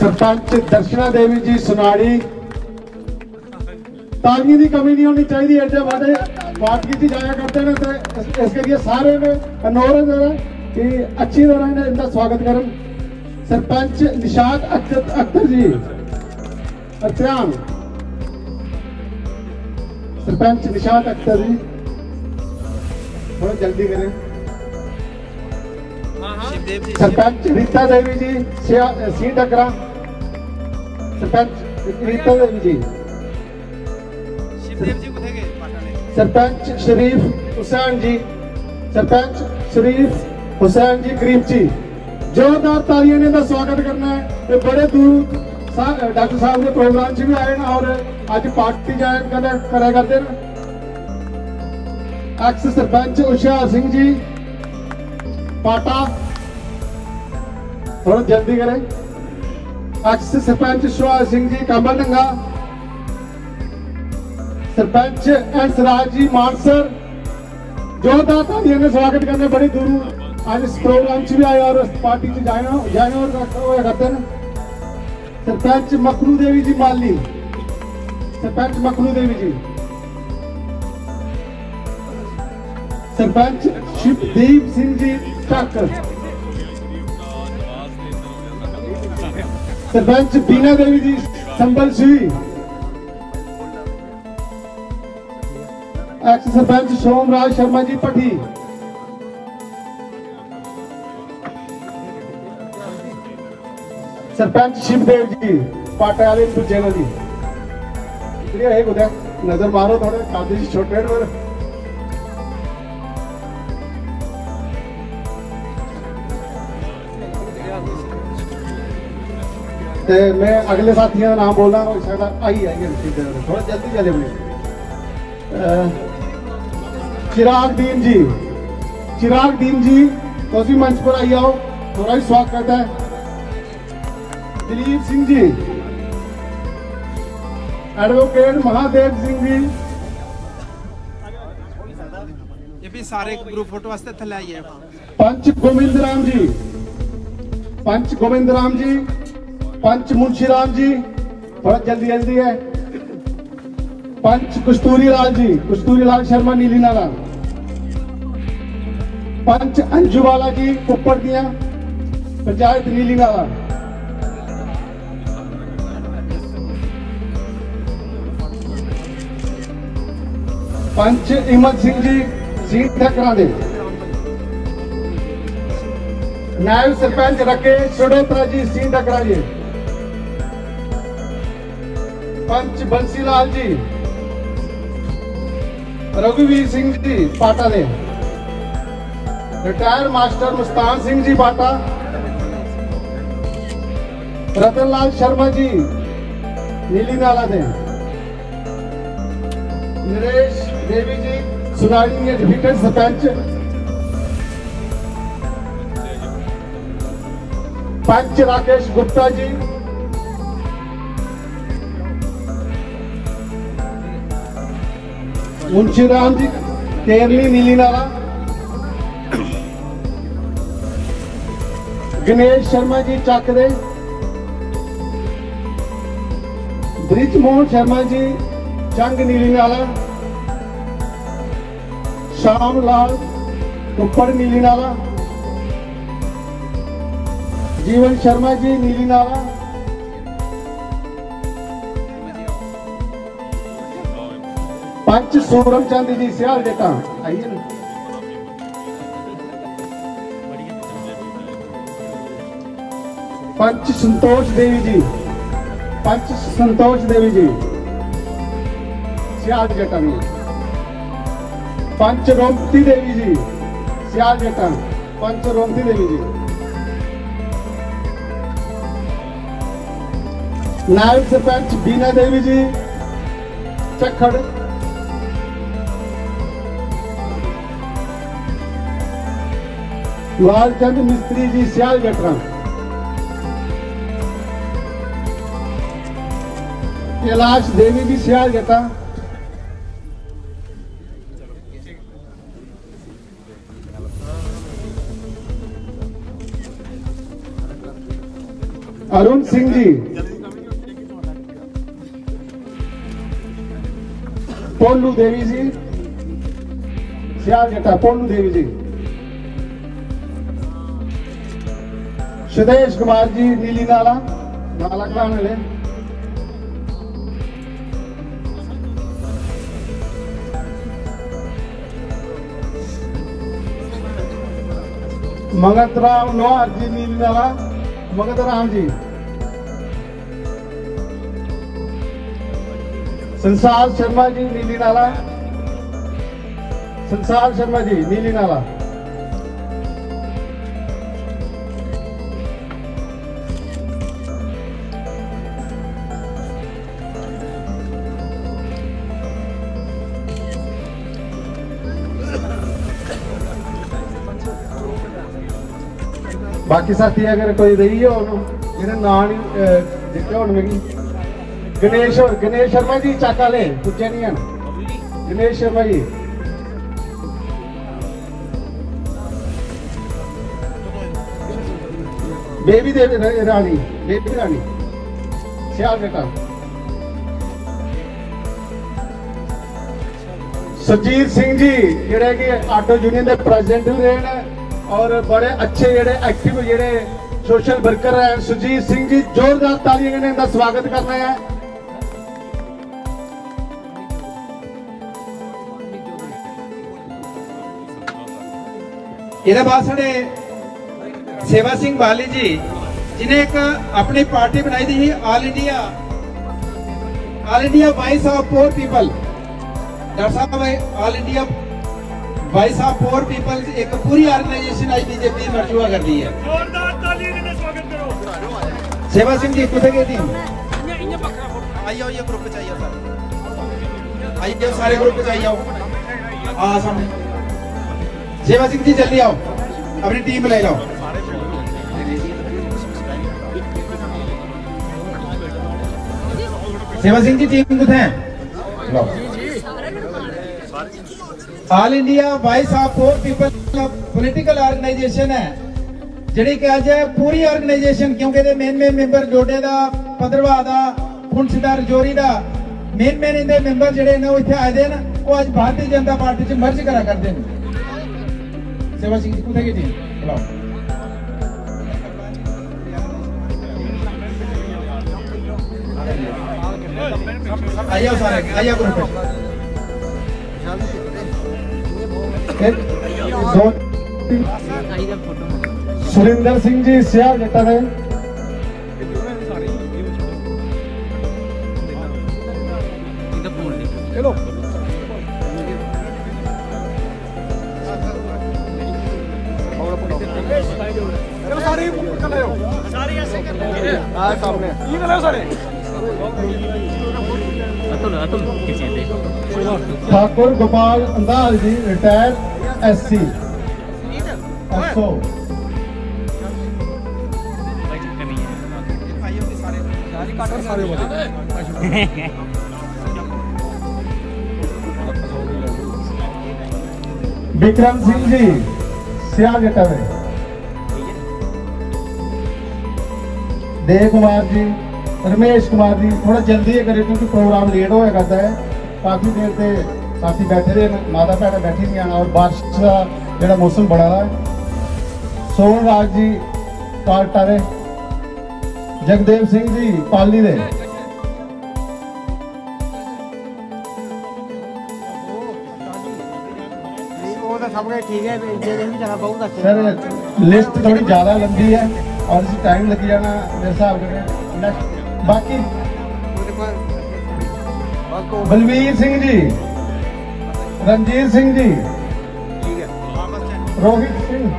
ਸਰਪੰਚ ਦਰਸ਼ਨਾ ਦੇਵੀ ਜੀ ਸੁਨਾੜੀ। ਤਾਲੀਆਂ ਦੀ ਕਮੀ ਨਹੀਂ ਹੋਣੀ ਚਾਹੀਦੀ ਐਡੇ ਵੱਡੇ ਬਾਤ ਕੀਤੀ ਜਾਇਆ ਕਰਦੇ ਨੇ ਤੇ ਇਸ ਕਰਕੇ ਸਾਰੇ ਨੇ ਅਨੋਰਜ ਹੈ ਕਿ ਅੱਛੀ ਤਰ੍ਹਾਂ ਇਹਨਾਂ ਦਾ ਸਵਾਗਤ ਕਰਨ। ਸਰਪੰਚ ਨਿਸ਼ਾਦ ਅਖਤ ਅਖਤਰ ਜੀ ਅਤਿਆਨ ਸਰਪੰਚ ਨਿਸ਼ਾਦ ਅਖਤਰ ਜੀ। ਥੋੜਾ ਜਲਦੀ ਕਰੇ ਸਰਪੰਚ ਰੀਤਾ ਦੇਵੀ ਜੀ ਸੀ ਡਕਰਾ ਸਰਪੰਚ ਰੀਤਾ ਦੇਵੀ ਜੀ। ਸ਼ਿਵਦੇਵ ਜੀ ਕਿੱਥੇ ਗਏ? ਸਰਪੰਚ ਸ਼ਰੀਫ ਹੁਸੈਨ ਜੀ। ਸਰਪੰਚ ਸ਼ਰੀਫ ਹੁਸੈਨ ਜੀ ਗਰੀਬਚੀ ਜ਼ੋਰਦਾਰ ਤਾਲੀਆਂ ਨੇ ਸਵਾਗਤ ਕਰਨਾ ਹੈ ਤੇ ਬੜੇ ਦੂਰ ਡਾਕਟਰ ਸਾਹਿਬ ਦੇ ਪ੍ਰੋਗਰਾਮ 'ਚ ਵੀ ਆਏ ਨੇ ਔਰ ਅੱਜ ਪਾਰਟੀ ਜਾਇਨ ਕਰਿਆ ਕਰਦੇ ਨੇ। ਐਕਸ ਸਰਪੰਚ ਉਸ਼ਾ ਸਿੰਘ ਜੀ ਪਾਟਾ थोड़ा जल्दी करें एक्स सरपंच सुहास सिंह जी कांबाडंगा सरपंच एन सराज जी मानसर जोरदार तालियों में स्वागत करने बड़ी दूर आज इस प्रोग्राम से भी आए और इस पार्टी से जाए जाए और हुआ करते हैं सरपंच मखनू देवी जी माली सरपंच मखनू देवी जी सरपंच शिवदीप सिंह जी ठाकर ਸਰਪੰਚ ਬੀਨਾ ਦੇਵੀ ਜੀ ਸੰਭਲ ਸੀ। ਐਕਸ ਸਰਪੰਚ ਸੋਮ ਰਾਜ ਸ਼ਰਮਾ ਜੀ ਪੱਠੀ ਸਰਪੰਚ ਸ਼ਿਵਦੇਵ ਜੀ, ਪਟਿਆਲੇ ਤੋਂ ਜੇਲ੍ਹ ਜੀ ਇਹ ਗੁਦਾ ਨਜ਼ਰ ਮਾਰੋ ਥੋੜਾ ਕਾਦੀ ਛੋਟੇ ਪਰ ਤੇ ਮੈਂ ਅਗਲੇ ਸਾਥੀਆਂ ਦਾ ਨਾਮ ਬੋਲਦਾ ਹੋ ਸਕਦਾ ਆਈ ਆਈ ਥੋੜਾ ਜਲਦੀ ਚਲੇ ਬਣੇ चिराग दीन जी चिराग दीन जी तो भी मंच पर आई आओ थोड़ा ही स्वागत है दिलीप सिंह जी एडवोकेट महादेव सिंह जी ਇਹ ਵੀ ਸਾਰੇ ਗਰੁੱਪ ਫੋਟੋ ਵਾਸਤੇ ਥੱਲੇ ਆਈਏ पंच गोविंद राम जी पंच गोविंद राम जी पंच मुंशी राम जी थोड़ा जल्दी जल्दी है पंच कस्तूरी लाल जी कस्तूरी लाल शर्मा नीली नाला पंच अंजू वाला जी कुप्पड़ दिया पंचायत नीली नाला पंच हिम्मत सिंह जी सीट ठकरा दे नायब सरपंच राकेश चडोत्रा जी सिंह टकरा जी ਪੰਚ ਬੰਸੀ ਲਾਲ ਜੀ। ਰਘੁਵੀਰ ਸਿੰਘ ਜੀ ਪਾਟਾ ਦੇ ਰਿਟਾਇਰ ਮਾਸਟਰ ਮੁਸਤਾਨ ਸਿੰਘ ਜੀ ਪਾਟਾ। ਰਤਨ ਲਾਲ ਸ਼ਰਮਾ ਜੀ ਨੀਲੀ ਨਾਲਾ ਦੇ। ਨਰੇਸ਼ ਦੇਵੀ ਜੀ ਸੁਨਾਲੀ ਦੇ ਡਿਪਟੀ ਸਰਪੰਚ। ਪੰਚ ਰਾਕੇਸ਼ ਗੁਪਤਾ ਜੀ। जी केरली नीली नाला गणेश शर्मा जी चाकरे ब्रिज मोहन शर्मा जी चंग नीली नाला श्याम लाल कुप्पड़ नीली नाला जीवन शर्मा जी नीली नाला पंच सूरम चंद जी सियाल बेटा आइए पंच संतोष देवी जी पंच संतोष देवी जी सियाल बेटा में पंच रोमती देवी जी सियाल बेटा पंच रोमती देवी जी नायब सरपंच बीना देवी जी चखड़ लालचंद मिस्त्री जी सियाल जटरा कैलाश देवी जी सियाल जटा ਅਰੁਣ ਸਿੰਘ ਜੀ ਪੋਲੂ ਦੇਵੀ ਜੀ ਸਿਆਲ ਜੱਟਾ ਪੋਲੂ ਦੇਵੀ ਜੀ ਸੁਦੇਸ਼ ਕੁਮਾਰ ਜੀ, ਨੀਲੀ ਨਾਲਾ ਨਾਲਾ ਕਰਾਉਣ ਵਾਲੇ। ਮਗਤ ਰਾਮ ਲੋਹਾਰ ਜੀ, ਨੀਲੀ ਨਾਲਾ, ਮਗਤ ਰਾਮ ਜੀ। ਸੰਸਾਰ ਸ਼ਰਮਾ ਜੀ, ਨੀਲੀ ਨਾਲਾ। ਸੰਸਾਰ ਸ਼ਰਮਾ ਜੀ, ਨੀਲੀ ਨਾਲਾ। ਬਾਕੀ ਸਾਥੀ, ਅਗਰ ਕੋਈ ਰਹੀ ਹੋ ਉਹਨੂੰ ਇਹਦਾ ਨਾਂ ਨਹੀਂ ਦਿੱਤਾ ਹੋਣ ਮੇਗੀ ਗਣੇਸ਼ ਹੋਰ, ਗਣੇਸ਼ ਸ਼ਰਮਾ ਜੀ, ਚੱਕ ਵਾਲੇ ਪੁੱਜੇ ਨਹੀਂ ਹਨ। ਗਣੇਸ਼ ਸ਼ਰਮਾ ਜੀ। ਬੇਬੀ ਦੇ ਰਾਣੀ, ਬੇਬੀ ਰਾਣੀ। ਸਿਆਲ ਬੇਟਾ। ਸੁਰਜੀਤ ਸਿੰਘ ਜੀ, ਜਿਹੜੇ ਕਿ ਆਟੋ ਯੂਨੀਅਨ ਦੇ ਪ੍ਰੈਜ਼ੀਡੈਂਟ ਵੀ ਰਹੇ ਨੇ। ਔਰ ਬੜੇ ਅੱਛੇ ਜਿਹੜੇ ਐਕਟਿਵ ਜਿਹੜੇ ਸੋਸ਼ਲ ਵਰਕਰ ਹੈ, ਸੁਰਜੀਤ ਸਿੰਘ ਜੀ, ਜ਼ੋਰਦਾਰ ਤਾਲੀਆਂ ਨਾਲ ਇਹਦਾ ਸਵਾਗਤ ਕਰਨਾ ਹੈ। ਇਹਦੇ ਬਾਅਦ ਸਾਡੇ ਸੇਵਾ ਸਿੰਘ ਬਾਲੀ ਜੀ ਜਿਨੇ ਇੱਕ ਆਪਣੀ ਪਾਰਟੀ ਬਣਾਈ ਦੀ ਸੀ all India all India voice of poor people doctor Sahib all India भाई साहब फोर पीपल एक पूरी ऑर्गेनाइजेशन आई बीजेपी मर्जुआ कर दी है। सेवा सिंह जी कुछ गए थी आइयो ग्रुप चाहिए सारे। ग्रुप चाहिए आओ। हाँ सेवा सिंह जी जल्दी आओ। अपनी टीम ले जाओ सेवा सिंह जी टीम कुछ है? लो। All India voice of poor people political organisation ਹੈ। ਜਿਹੜੀ ਕਿ ਅੱਜ ਪੂਰੀ ਆਰਗੇਨਾਈਜੇਸ਼ਨ ਕਿਉਂਕਿ ਇਹਦੇ ਮੇਨ ਮੇਨ ਮੈਂਬਰ ਜੋੜੇ ਦਾ ਪੰਦਰਵਾ ਦਾ ਪੁੰਛ ਦਾ ਰਜੋਰੀ ਦਾ ਮੇਨ ਮੇਨ ਇਹਦੇ ਮੈਂਬਰ ਜਿਹੜੇ ਨੇ ਉਹ ਇੱਥੇ ਆਏ ਦੇ ਨੇ। ਉਹ ਅੱਜ ਭਾਰਤੀ ਜਨਤਾ ਪਾਰਟੀ ਚ ਮਰਜ ਕਰਾ ਕਰਦੇ ਨੇ। ਸੇਵਾ ਸਿੰਘ ਜੀ, ਕਿੱਥੇ ਗਈ ਟੀਮ ਬੁਲਾਓ। ਆਇਓ ਸਾਰੇ ਆਇਓ ਗਰੁੱਪ ਸੁਰਿੰਦਰ ਸਿੰਘ ਜੀ ਸਿਆਹ ਜੱਟਾਂ ਦੇ। ਸਾਰੇ ਕਰ ਲਿਓ। ਸਾਰੇ ਕਰ ਲਿਓ ਆ ਸਾਰੇ? Thakur Gopal Andhal ji retire SC. SO. Vikram Singh ji सियागटा में देव कुमार जी ਰਮੇਸ਼ ਕੁਮਾਰ ਜੀ ਥੋੜਾ ਜਲਦੀ ਕਰੇ ਕਿਉਂਕਿ ਪ੍ਰੋਗਰਾਮ ਲੇਟ ਹੋਇਆ ਕਰਦਾ ਹੈ। ਕਾਫੀ ਦੇਰ ਤੇ ਸਾਥੀ ਬੈਠੇ ਰਹੇ ਮਾਤਾ ਭੈਣਾਂ ਬੈਠੀ ਦੀਆਂ ਔਰ ਬਾਰਿਸ਼ ਦਾ ਜਿਹੜਾ ਮੌਸਮ ਬੜਾ ਹੈ। ਸੋਹਣ ਰਾਜ ਜੀ ਕਾਲਟਾ ਦੇ ਜਗਦੇਵ ਸਿੰਘ ਜੀ ਪਾਲੀ ਦੇ। ਸਰ ਲਿਸਟ ਥੋੜੀ ਜ਼ਿਆਦਾ ਲੰਬੀ ਹੈ ਔਰ ਇਸ ਟਾਈਮ ਲੱਗ ਜਾਣਾ ਮੇਰੇ ਹਿਸਾਬ ਨਾਲ। Next- ਬਾਕੀ ਬਲਵੀਰ ਸਿੰਘ ਜੀ, ਰਣਜੀਤ ਸਿੰਘ ਜੀ, ਰੋਹਿਤ ਸਿੰਘ।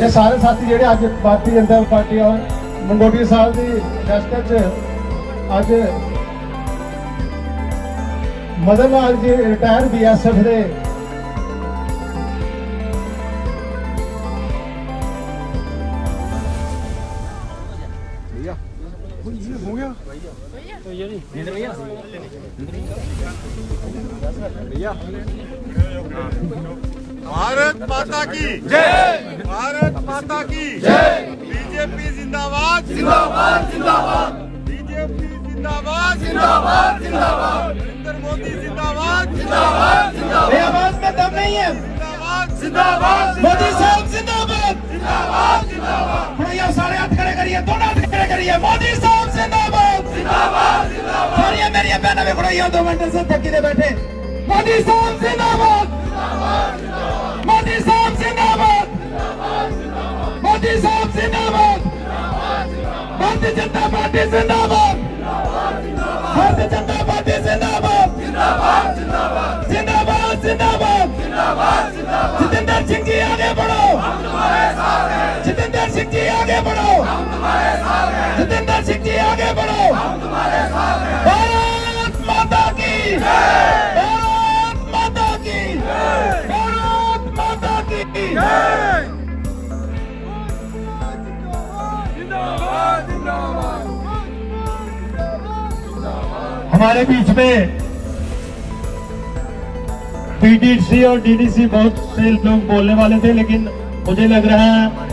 ਇਹ ਸਾਰੇ ਸਾਥੀ ਜਿਹੜੇ ਅੱਜ ਭਾਰਤੀ ਜਨਤਾ ਪਾਰਟੀ ਔਰ ਮੰਗੋਟੀ ਸਾਹਿਬ ਦੀ ਗਸਤ ਚ ਅੱਜ ਮਦਨ ਲਾਲ ਜੀ, ਰਿਟਾਇਰ ਬੀਐਸਐਫ ਦੇ भारत माता की। जय। भारत माता की। जय। बीजेपी जिंदाबाद। जिंदाबाद जिंदाबाद। बीजेपी जिंदाबाद। जिंदाबाद जिंदाबाद। नरेंद्र मोदी जिंदाबाद। जिंदाबाद मेरी आवाज़ में दम नहीं है। जिंदाबाद। जिंदाबाद मोदी साहब जिंदाबाद। जिंदाबाद जिंदाबाद। खड़ोइया सारे हाथ खड़े करिए दोनों हाथ खड़े करिए। मोदी साहब जिंदाबाद। जिंदाबाद जिंदाबाद। सारिया मेरी बहनें भी खड़ोइया दो घंटे से थकी बैठे। मोदी साहब जिंदाबाद। मोदी मोदी साहब जिंदाबाद भारतीय जनता पार्टी जिंदाबाद भारतीय जनता पार्टी जिंदाबाद जिंदाबाद जिंदाबाद जितेंद्र सिंह जी आगे बढ़ो जितेंद्र सिंह जी आगे बढ़ो जितेंद्र सिंह जी आगे बढ़ो भारत माता की भारत माता की भारत माता की हमारे बीच में पीडीसी और डीडीसी बहुत से लोग बोलने वाले थे, लेकिन मुझे लग रहा है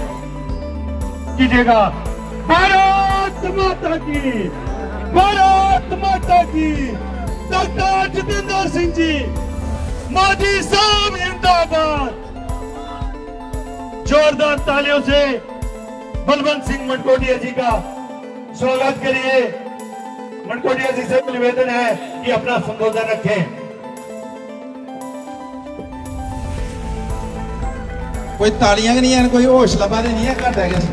कीजिएगा भारत माता की, भारत माता की। डॉक्टर जितेंद्र सिंह जी मोदी साहब जिंदाबाद। जोरदार तालियों से बलवंत सिंह मनकोटिया जी का स्वागत करिए। मनकोटिया जी से निवेदन है कि अपना संबोधन रखें ਕੋਈ ਤਾਲੀਆਂ ਕਿ ਨਹੀਂ ਹਨ ਕੋਈ ਹੌਸਲਾ ਬਾਦੇ ਨਹੀਂ ਹੈ ਘੱਟ ਹੈਗੇ ਸੀ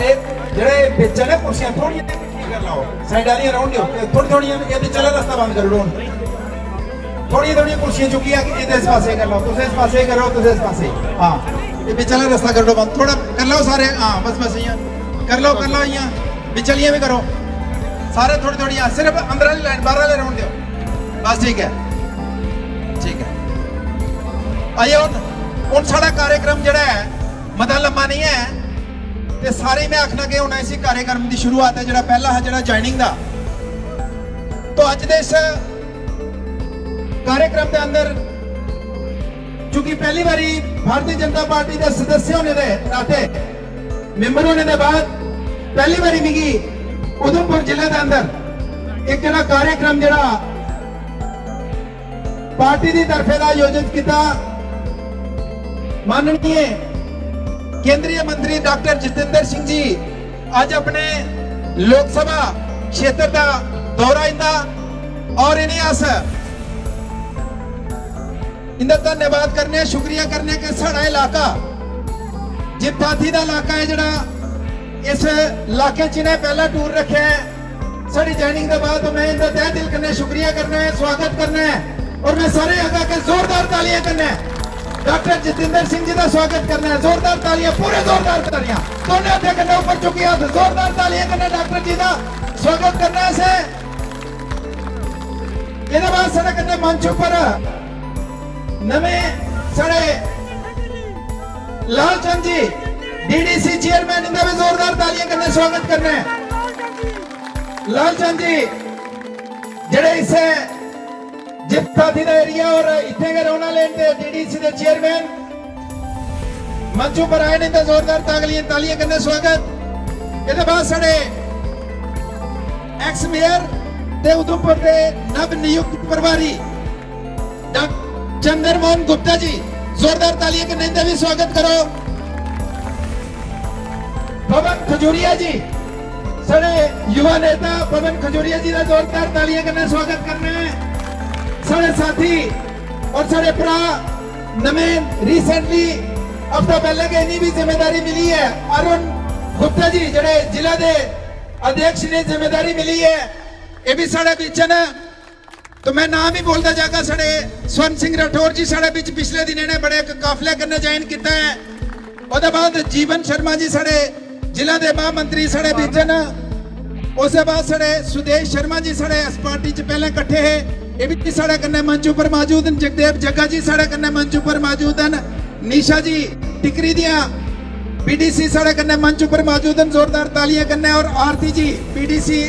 ਇਹ ਜਿਹੜੇ ਵਿੱਚ ਨੇ ਕੁਰਸੀਆਂ ਥੋੜੀਆਂ ਤੇ ਕੀ ਕਰ ਲਾਓ ਸਾਈਡ ਵਾਲੀਆਂ ਰਾਉਂਡ ਦਿਓ ਥੋੜੀ ਥੋੜੀਆਂ ਇਹ ਵਿੱਚ ਵਾਲਾ ਰਸਤਾ ਬੰਦ ਕਰ ਲਓ ਥੋੜੀਆਂ ਥੋੜੀਆਂ ਕੁਰਸੀਆਂ ਚੁੱਕੀਆਂ ਕਿ ਇਹਦੇ ਇਸ ਪਾਸੇ ਕਰ ਲਓ ਤੁਸੀਂ ਇਸ ਪਾਸੇ ਕਰੋ ਤੁਸੀਂ ਇਸ ਪਾਸੇ ਹਾਂ ਇਹ ਵਿੱਚ ਵਾਲਾ ਰਸਤਾ ਕਰ ਲਓ ਬੰਦ ਥੋੜਾ ਕਰ ਲਓ ਸਾਰੇ ਹਾਂ ਬਸ ਬਸ ਇਆਂ ਕਰ ਲਓ ਕਰ ਲਓ ਇਆਂ ਵੀ ਚਲੀਆਂ ਵੀ ਕਰੋ ਸਾਰੇ ਥੋੜੀ ਥੋੜੀ ਆ, ਸਿਰਫ ਅੰਦਰ ਵਾਲੀ ਲਾਈਨ ਬਾਹਰ ਵਾਲੇ ਰਹਿਣ ਦਿਓ। ਬਸ ਠੀਕ ਹੈ। ਠੀਕ ਹੈ। ਆਈਏ ਹੁਣ। ਹੁਣ ਸਾਡਾ ਕਾਰਜਕ੍ਰਮ ਜਿਹੜਾ ਹੈ, ਮਤਾ ਲੰਮਾ ਨਹੀਂ ਹੈ। ਤੇ ਸਾਰੇ ਮੈਂ ਆਖਣਾ ਕਿ ਹੁਣ ਐਸੀ ਕਾਰਜਕ੍ਰਮ ਦੀ ਸ਼ੁਰੂਆਤ ਹੈ, ਜਿਹੜਾ ਪਹਿਲਾ ਹੈ, ਜਿਹੜਾ ਜੁਆਇਨਿੰਗ ਦਾ। ਤੋਂ ਅੱਜ ਦੇ ਇਸ ਕਾਰਜਕ੍ਰਮ ਦੇ ਅੰਦਰ, ਕਿਉਂਕਿ ਪਹਿਲੀ ਵਾਰੀ ਭਾਰਤੀ ਜਨਤਾ ਪਾਰਟੀ ਦੇ ਸਦस्य ਹੋਣੇ ਦੇ ਨਾਤੇ ਮੈਂਬਰ ਹੋਣੇ ਦੇ ਬਾਅਦ पहली बारी मिगी उधमपुर जिले के अंदर एक जरा कार्यक्रम जरा पार्टी की तरफे का आयोजित किया माननीय केंद्रीय मंत्री डॉक्टर जितेंद्र सिंह जी आज अपने लोक सभा क्षेत्र का दौरा इंदा और इन्हें अस इंदा धन्यवाद करने शुक्रिया करने के साड़ा इलाका जिपाथी का इलाका है जड़ा ਇਸ ਇਲਾਕੇ 'ਚ ਨੇ ਪਹਿਲਾ ਟੂਰ ਰੱਖਿਆ ਹੈ। ਸਾਡੀ ਜੁਆਇਨਿੰਗ ਦੇ ਬਾਅਦ ਮੈਂ ਇਹਦਾ ਤਹਿ ਦਿਲ ਕਰਨਾ ਸ਼ੁਕਰੀਆ ਕਰਨਾ ਹੈ, ਸਵਾਗਤ ਕਰਨਾ ਹੈ ਔਰ ਮੈਂ ਸਾਰੇ ਅਗਾ ਕੇ ਜ਼ੋਰਦਾਰ ਤਾਲੀਆਂ ਕਰਨਾ ਹੈ। ਡਾਕਟਰ ਜਤਿੰਦਰ ਸਿੰਘ ਜੀ ਦਾ ਸਵਾਗਤ ਕਰਨਾ ਹੈ। ਜ਼ੋਰਦਾਰ ਤਾਲੀਆਂ, ਪੂਰੇ ਜ਼ੋਰਦਾਰ ਤਾਲੀਆਂ। ਦੋਨੇ ਹੱਥ ਕਰਨਾ ਉੱਪਰ ਚੁੱਕੀ ਹੱਥ, ਜ਼ੋਰਦਾਰ ਤਾਲੀਆਂ ਕਰਨਾ ਡਾਕਟਰ ਜੀ ਦਾ। ਸਵਾਗਤ ਕਰਨਾ ਹੈ ਸੇ ਇਹਦੇ ਬਾਅਦ ਸਾਡੇ ਕਰਨਾ ਮੰਚ ਉੱਪਰ ਨਵੇਂ ਸਾਡੇ ਲਾਲ ਚੰਦ ਜੀ ਡੀਡੀਸੀ ਚੇਅਰਮੈਨ ਇਹਦਾ ਵੀ ਜ਼ੋਰਦਾਰ ਤਾਲੀਆਂ ਕਰਨੇ, ਸਵਾਗਤ ਕਰਨਾ ਹੈ। ਲਾਲ ਚੰਦ ਜੀ, ਜਿਹੜੇ ਇਸ ਜਿੱਤਾਦੀ ਦਾ ਏਰੀਆ ਔਰ ਇੱਥੇ ਦੇ ਰੋਣਾ ਲੈਣ ਦੇ ਡੀਡੀਸੀ ਦੇ ਚੇਅਰਮੈਨ ਮੰਚ ਉੱਪਰ ਆਏ ਨੇ ਤਾਂ ਜ਼ੋਰਦਾਰ ਤਾਲੀਆਂ ਤਾਲੀਆਂ ਸਵਾਗਤ। ਇਹਦੇ ਬਾਅਦ ਸਾਡੇ ਐਕਸ ਮੇਅਰ ਤੇ ਉਧਮਪੁਰ ਦੇ ਨਵ ਨਿਯੁਕਤ ਪ੍ਰਭਾਰੀ ਡਾਕਟਰ ਚੰਦਰ ਮੋਹਨ ਗੁਪਤਾ ਜੀ, ਜ਼ੋਰਦਾਰ ਤਾਲੀਆਂ ਕਰਨੇ ਦਾ ਵੀ ਸਵਾਗਤ ਕਰੋ। ਪਵਨ ਖਜੂਰੀਆ ਜੀ ਸਾਡੇ ਯੁਵਾ ਨੇਤਾ ਪਵਨ ਖਜੂਰੀਆ ਜੀ ਦਾ ਜ਼ੋਰਦਾਰ ਤਾਲੀਆਂ ਕਰਨੇ ਸਵਾਗਤ ਕਰਨਾ ਹੈ ਸਾਡੇ ਸਾਥੀ ਔਰ ਸਾਡੇ ਭਰਾ ਨਵੇਂ ਰੀਸੈਂਟਲੀ ਹਫਤਾ ਪਹਿਲੇ ਕਿ ਇਨੀ ਵੀ ਜ਼ਿੰਮੇਵਾਰੀ ਮਿਲੀ ਹੈ ਅਰੁਣ ਗੁਪਤਾ ਜੀ ਜਿਹੜੇ ਜ਼ਿਲ੍ਹਾ ਦੇ अध्यक्ष ने जिम्मेदारी मिली है ये भी साढ़े बीच है ना तो मैं नाम ही बोलता जागा साढ़े स्वर्ण सिंह राठौर जी साढ़े बीच पिछले दिन इन्हें बड़े काफले करने ज्वाइन किया है ਉਹਦੇ ਬਾਅਦ ਜੀਵਨ ਸ਼ਰਮਾ ਜੀ ਸਾਡੇ ਜ਼ਿਲ੍ਹਾ ਦੇ ਮਹਾ ਮੰਤਰੀ ਸੜੇ ਵਿੱਚ ਨਾ ਉਸੇ ਬਾਅਦ ਸਾਡੇ ਸੁਦੇਸ਼ ਸ਼ਰਮਾ ਜੀ ਸਾਡੇ ਇਸ ਪਾਰਟੀ 'ਚ ਪਹਿਲਾਂ ਇਕੱਠੇ ਹੈ ਇਹ ਵੀ ਸਾਡੇ ਕੰਨੇ ਮੰਚ ਉੱਪਰ ਮੌਜੂਦ ਹਨ ਜਗਦੇਵ ਜੱਗਾ ਜੀ ਸੜੇ ਕੰਨੇ ਮੰਚ ਉੱਪਰ ਮੌਜੂਦ ਹਨ ਨੀਸ਼ਾ ਜੀ ਟਿਕਰੀ ਦੀਆਂ ਪੀਡੀਸੀ ਸੜੇ ਕੰਨੇ ਮੰਚ ਉੱਪਰ ਮੌਜੂਦ ਹਨ ਜ਼ੋਰਦਾਰ ਤਾਲੀਆਂ ਕੰਨੇ ਔਰ ਆਰਤੀ ਜੀ ਪੀਡੀਸੀ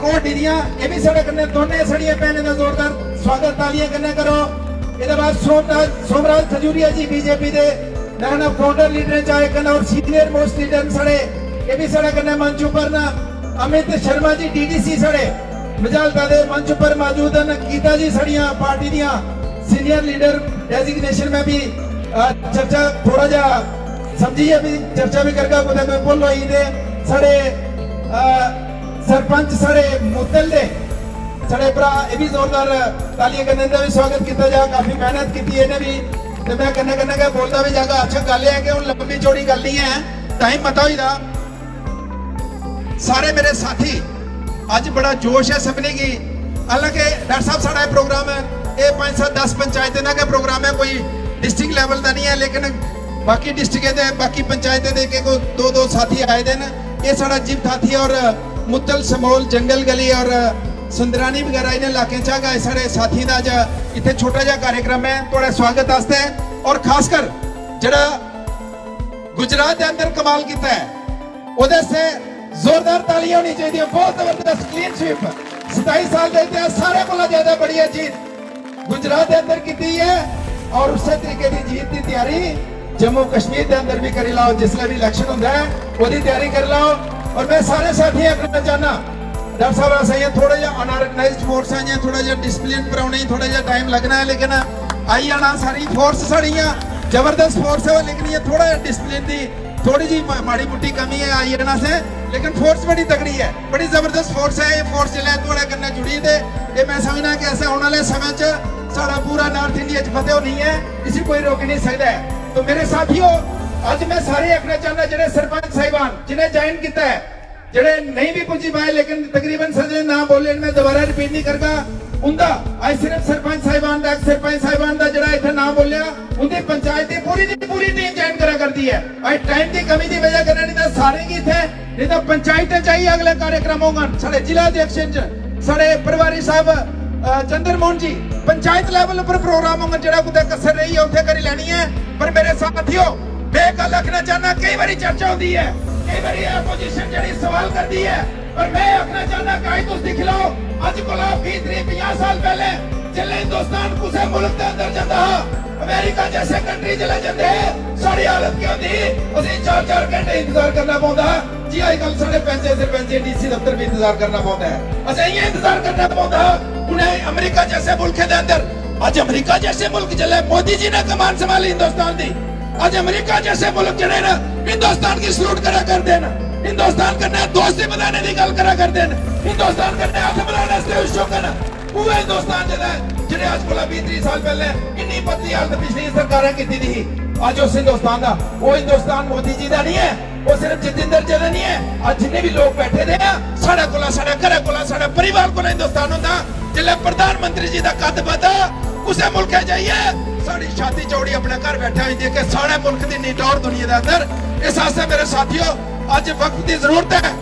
ਕੋਟ ਦੀਆਂ ਇਹ ਵੀ ਸੜੇ ਕੰਨੇ ਦੋਨੇ ਸੜੀਆਂ ਪਹਿਨੇ ਦਾ ਜ਼ੋਰਦਾਰ ਸਵਾਗਤ ਤਾਲੀਆਂ ਕੰਨੇ ਕਰੋ। ਇਹਦੇ ਬਾਅਦ ਸੋਮਰਾਜ ਸੋਮਰਾਜ ਖਜੂਰੀਆ ਜੀ ਬੀਜੇਪੀ ਦੇ ના ના ફાઉન્ડર લીડર ચાહે करना और सीनियर मोस्ट लीडर सड़े ये भी सड़े करना मंच ऊपर ना अमित शर्मा जी डीडीसी सड़े मजालता दे मंच पर मौजूद हैं गीता जी सड़ियां पार्टी दिया सीनियर लीडर डेजिग्नेशन में भी चर्चा थोड़ा जा समझिए भी चर्चा भी करके कुछ कोई बोलो ही दे सड़े सरपंच सड़े मुतल दे सड़े भरा ये भी जोरदार तालियां करने का भी स्वागत किया जा काफी मेहनत की इन्हें भी ਤੇ ਮੈਂ ਕੰਨੇ ਕੰਨੇ ਕੇ ਬੋਲਦਾ ਵੀ ਜਾਗਾ, ਅੱਛਾ ਗੱਲ ਹੈ ਕਿ ਹੁਣ ਲੰਬੀ ਚੌੜੀ ਗੱਲ ਨਹੀਂ ਹੈ ਟਾਈਮ ਮਤਾ ਹੋਈਦਾ। ਸਾਰੇ ਮੇਰੇ ਸਾਥੀ, ਅੱਜ ਬੜਾ ਜੋਸ਼ ਹੈ ਸਭਨੇ ਕੀ। ਹਾਲਾਂਕਿ ਡਾਕਟਰ ਸਾਹਿਬ ਸਾਡਾ ਇਹ ਪ੍ਰੋਗਰਾਮ ਹੈ, ਇਹ 5 7 10 ਪੰਚਾਇਤਾਂ ਦਾ का ਪ੍ਰੋਗਰਾਮ ਹੈ, ਕੋਈ ਡਿਸਟ੍ਰਿਕਟ ਲੈਵਲ ਦਾ ਨਹੀਂ ਹੈ, ਲੇਕਿਨ ਬਾਕੀ ਡਿਸਟ੍ਰਿਕਟ ਦੇ, ਬਾਕੀ ਪੰਚਾਇਤਾਂ ਦੇ ਕੇ ਕੋਈ ਦੋ ਦੋ ਸਾਥੀ ਆਏ ਦੇ ਨੇ ਇਹ ਸਾਡਾ ਜਿਮ ਸਾਥੀ ਔਰ ਮੁੱਤਲ ਸਮੋਲ ਜੰਗਲ ਗਲੀ ਔਰ ਸੁੰਦਰਾਨੀ ਵਗੈਰਾ ਇਹਨਾਂ ਇਲਾਕੇ ਚ ਆਗਾ ਸਾਡੇ ਸਾਥੀ ਦਾ ਅੱਜ ਇੱਥੇ ਛੋਟਾ ਜਿਹਾ ਕਾਰਜਕ੍ਰਮ ਹੈ। ਤੁਹਾਡਾ ਸਵਾਗਤ ਆਸਤੇ ਔਰ ਖਾਸ ਕਰ ਜਿਹੜਾ ਗੁਜਰਾਤ ਦੇ ਅੰਦਰ ਕਮਾਲ ਕੀਤਾ ਹੈ, ਉਹਦੇ ਸੇ ਜ਼ੋਰਦਾਰ ਤਾਲੀਆਂ ਹੋਣੀ ਚਾਹੀਦੀ ਹੈ। ਬਹੁਤ ਜ਼ਬਰਦਸਤ ਕਲੀਨ ਸਵੀਪ 27 ਸਾਲ ਦੇ ਇਤਿਹਾਸ ਸਾਰੇ ਕੋਲੋਂ ਜ਼ਿਆਦਾ ਬੜੀਆ ਜੀਤ। ਗੁਜਰਾਤ ਦੇ ਅੰਦਰ ਕੀਤੀ ਹੈ ਔਰ ਉਸੇ ਤਰੀਕੇ ਦੀ ਜੀਤ ਦੀ ਤਿਆਰੀ ਜੰਮੂ ਕਸ਼ਮੀਰ ਦੇ ਅੰਦਰ ਵੀ ਕਰੀ ਲਾਓ, ਜਿਸ ਲਈ ਵੀ ਇਲੈਕਸ਼ਨ ਹੁੰਦਾ ਹੈ, ਉਹਦੀ ਤਿਆਰੀ ਕਰ ਲਾਓ। ਔਰ ਮੈਂ ਸਾਰੇ ਸਾਥੀਆਂ ਕਰਨਾ ਚਾਹਨਾ डॉक्टर साहब ऐसा ये थोड़ा जिहा अनऑर्गेनाइज्ड फोर्स है ये थोड़ा जिहा डिसिप्लिन बनाने थोड़ा जिहा टाइम लगना है लेकिन आई आना सारी फोर्स साड़ियां जबरदस्त फोर्स है लेकिन ये थोड़ा डिसिप्लिन दी थोड़ी जी माड़ी मुट्टी कमी है आई आना से लेकिन फोर्स बड़ी तगड़ी है बड़ी जबरदस्त फोर्स है ये फोर्स जिले थोड़े कन्ने जुड़ी दे ये मैं समझना कि ऐसा होने वाले समय च सारा पूरा नॉर्थ इंडिया च फतेह होनी है इसी कोई रोक नहीं सकता है तो मेरे साथियों आज मैं सारे आखना चाहना जेडे सरपंच साहिबान जिन्हें ज्वाइन किया है ਜਿਹੜੇ ਨਹੀਂ ਵੀ ਪੁੱਜੀ ਪਾਏ, ਲੇਕਿਨ ਤਕਰੀਬਨ ਸਜੇ ਨਾ ਬੋਲੇ ਮੈਂ ਦੁਬਾਰਾ ਰਿਪੀਟ ਨਹੀਂ ਕਰਦਾ। ਉਹਦਾ ਅੱਜ ਸਿਰਫ ਸਰਪੰਚ ਸਾਹਿਬਾਨ ਦਾ, ਸਰਪੰਚ ਸਾਹਿਬਾਨ ਦਾ ਜਿਹੜਾ ਇੱਥੇ ਨਾਮ ਬੋਲਿਆ, ਉਹਦੀ ਪੰਚਾਇਤ ਦੀ ਪੂਰੀ ਦੀ ਪੂਰੀ ਟੀਮ ਜੁਆਇਨ ਕਰਾ ਕਰਦੀ ਹੈ। ਅੱਜ ਟਾਈਮ ਦੀ ਕਮੀ ਦੀ ਵਜ੍ਹਾ ਕਰਨ ਨਹੀਂ ਤਾਂ ਸਾਰੇ ਕੀ ਇੱਥੇ, ਨਹੀਂ ਤਾਂ ਪੰਚਾਇਤਾਂ ਚਾਹੀਏ ਅਗਲੇ ਕਾਰਜਕ੍ਰਮ ਹੋਣ। ਸਾਡੇ ਜ਼ਿਲ੍ਹਾ ਅਧਿਕਸ਼ ਚ, ਸਾਡੇ ਪਰਿਵਾਰੀ ਸਾਹਿਬ ਚੰਦਰ ਮੋਹਨ ਜੀ, ਪੰਚਾਇਤ ਲੈਵਲ ਉੱਪਰ ਪ੍ਰੋਗਰਾਮ ਹੋਣ, ਜਿਹੜਾ ਕੁਤੇ ਕਸਰ ਰਹੀ ਹੈ, ਉੱਥੇ ਕਰੀ ਲੈਣੀ ਹੈ। ਪਰ ਮੇਰੇ ਸਾਥੀਓ, ਮੈਂ ਗੱਲ ਆਖਣਾ ਚਾਹਨਾ ਕਈ ਵਾਰੀ ਚਰਚਾ ਹੁੰਦੀ ਹੈ। ਕਈ ਵਾਰੀ ਆਪੋਜੀਸ਼ਨ ਜਿਹੜੀ ਸਵਾਲ ਕਰਦੀ ਹੈ, ਪਰ ਮੈਂ ਆਖਣਾ ਚਾਹੁੰਦਾ ਕਾਇਦ ਉਸ ਦਿਖ ਲਓ, ਅੱਜ ਕੋਲ 20 30 50 ਸਾਲ ਪਹਿਲੇ ਜਿੱਲੇ ਹਿੰਦੁਸਤਾਨ ਕਿਸੇ ਮੁਲਕ ਦੇ ਅੰਦਰ ਜਾਂਦਾ ਅਮਰੀਕਾ ਜੈਸੇ ਕੰਟਰੀ ਚਲੇ ਜਾਂਦੇ ਸਾਡੀ ਹਾਲਤ ਕੀ ਹੁੰਦੀ? ਅਸੀਂ 4-4 ਘੰਟੇ ਇੰਤਜ਼ਾਰ ਕਰਨਾ ਪਉਂਦਾ ਜੀ ਅੱਜ ਕੱਲ ਸਾਡੇ ਪੈਸੇ ਸਰਪੰਚੀ ਡੀਸੀ ਦਫ਼ਤਰ ਵੀ ਇੰਤਜ਼ਾਰ ਕਰਨਾ ਪਉਂਦਾ ਹੈ। ਅਸੀਂ ਇਹ ਇੰਤਜ਼ਾਰ ਕਰਨਾ ਪਉਂਦਾ ਉਹਨੇ ਅਮਰੀਕਾ ਜੈਸੇ ਮੁਲਕ ਦੇ ਅੰਦਰ, ਅੱਜ ਅਮਰੀਕਾ ਜੈਸੇ ਮੁਲਕ ਚਲੇ, ਮੋਦੀ ਜੀ ਨੇ ਕਮਾਨ ਸੰਭਾਲੀ ਹਿੰਦੁਸਤਾਨ ਦੀ। आज अमेरिका जैसे मुल्क जड़े ना हिंदुस्तान की सलूट करा कर देना हिंदुस्तान करने दोस्ती बनाने की गल करा कर देना हिंदुस्तान करने हथ बनाने से शो करना पूरा हिंदुस्तान जड़ा जेडे आज कोला 20 30 साल पहले इन्नी पतली हालत पिछली सरकारें कीती थी ਅੱਜ ਉਸ ਹਿੰਦੁਸਤਾਨ ਦਾ ਉਹ ਹਿੰਦੁਸਤਾਨ ਮੋਦੀ ਜੀ ਦਾ ਨਹੀਂ ਹੈ ਉਹ ਸਿਰਫ ਜਤਿੰਦਰ ਜੀ ਦਾ ਨਹੀਂ ਹੈ। ਅੱਜ ਜਿੰਨੇ ਵੀ ਲੋਕ ਬੈਠੇ ਦੇ ਆ ਸਾਡਾ ਕੋਲਾ ਸਾਡਾ ਘਰੇ ਕੋਲਾ ਸਾਡਾ ਪਰਿਵਾਰ ਕੋਲ ਹਿੰਦੁਸਤਾਨ ਹੁੰਦਾ ਜਿਲੇ ਪ੍ਰਧਾਨ ਮੰਤਰੀ ਜੀ ਦਾ ਕੱਦ ਵਧਾ ਉਸੇ ਮੁਲਕੇ ਜਾਈਏ ਸਾਡੀ ਛਾਤੀ ਚੌੜੀ ਆਪਣੇ ਘਰ ਬੈਠਾ ਹੋਈ ਦੇਖ ਕੇ ਸਾਰੇ ਮੁਲਕ ਦੀ ਨਿਟੌਰ ਦੁਨੀਆ ਦੇ ਅੰਦਰ। ਇਸ ਵਾਸਤੇ ਮੇਰੇ ਸਾਥੀਓ ਅੱਜ ਵਕਤ ਦੀ ਜ਼ਰੂਰਤ ਹੈ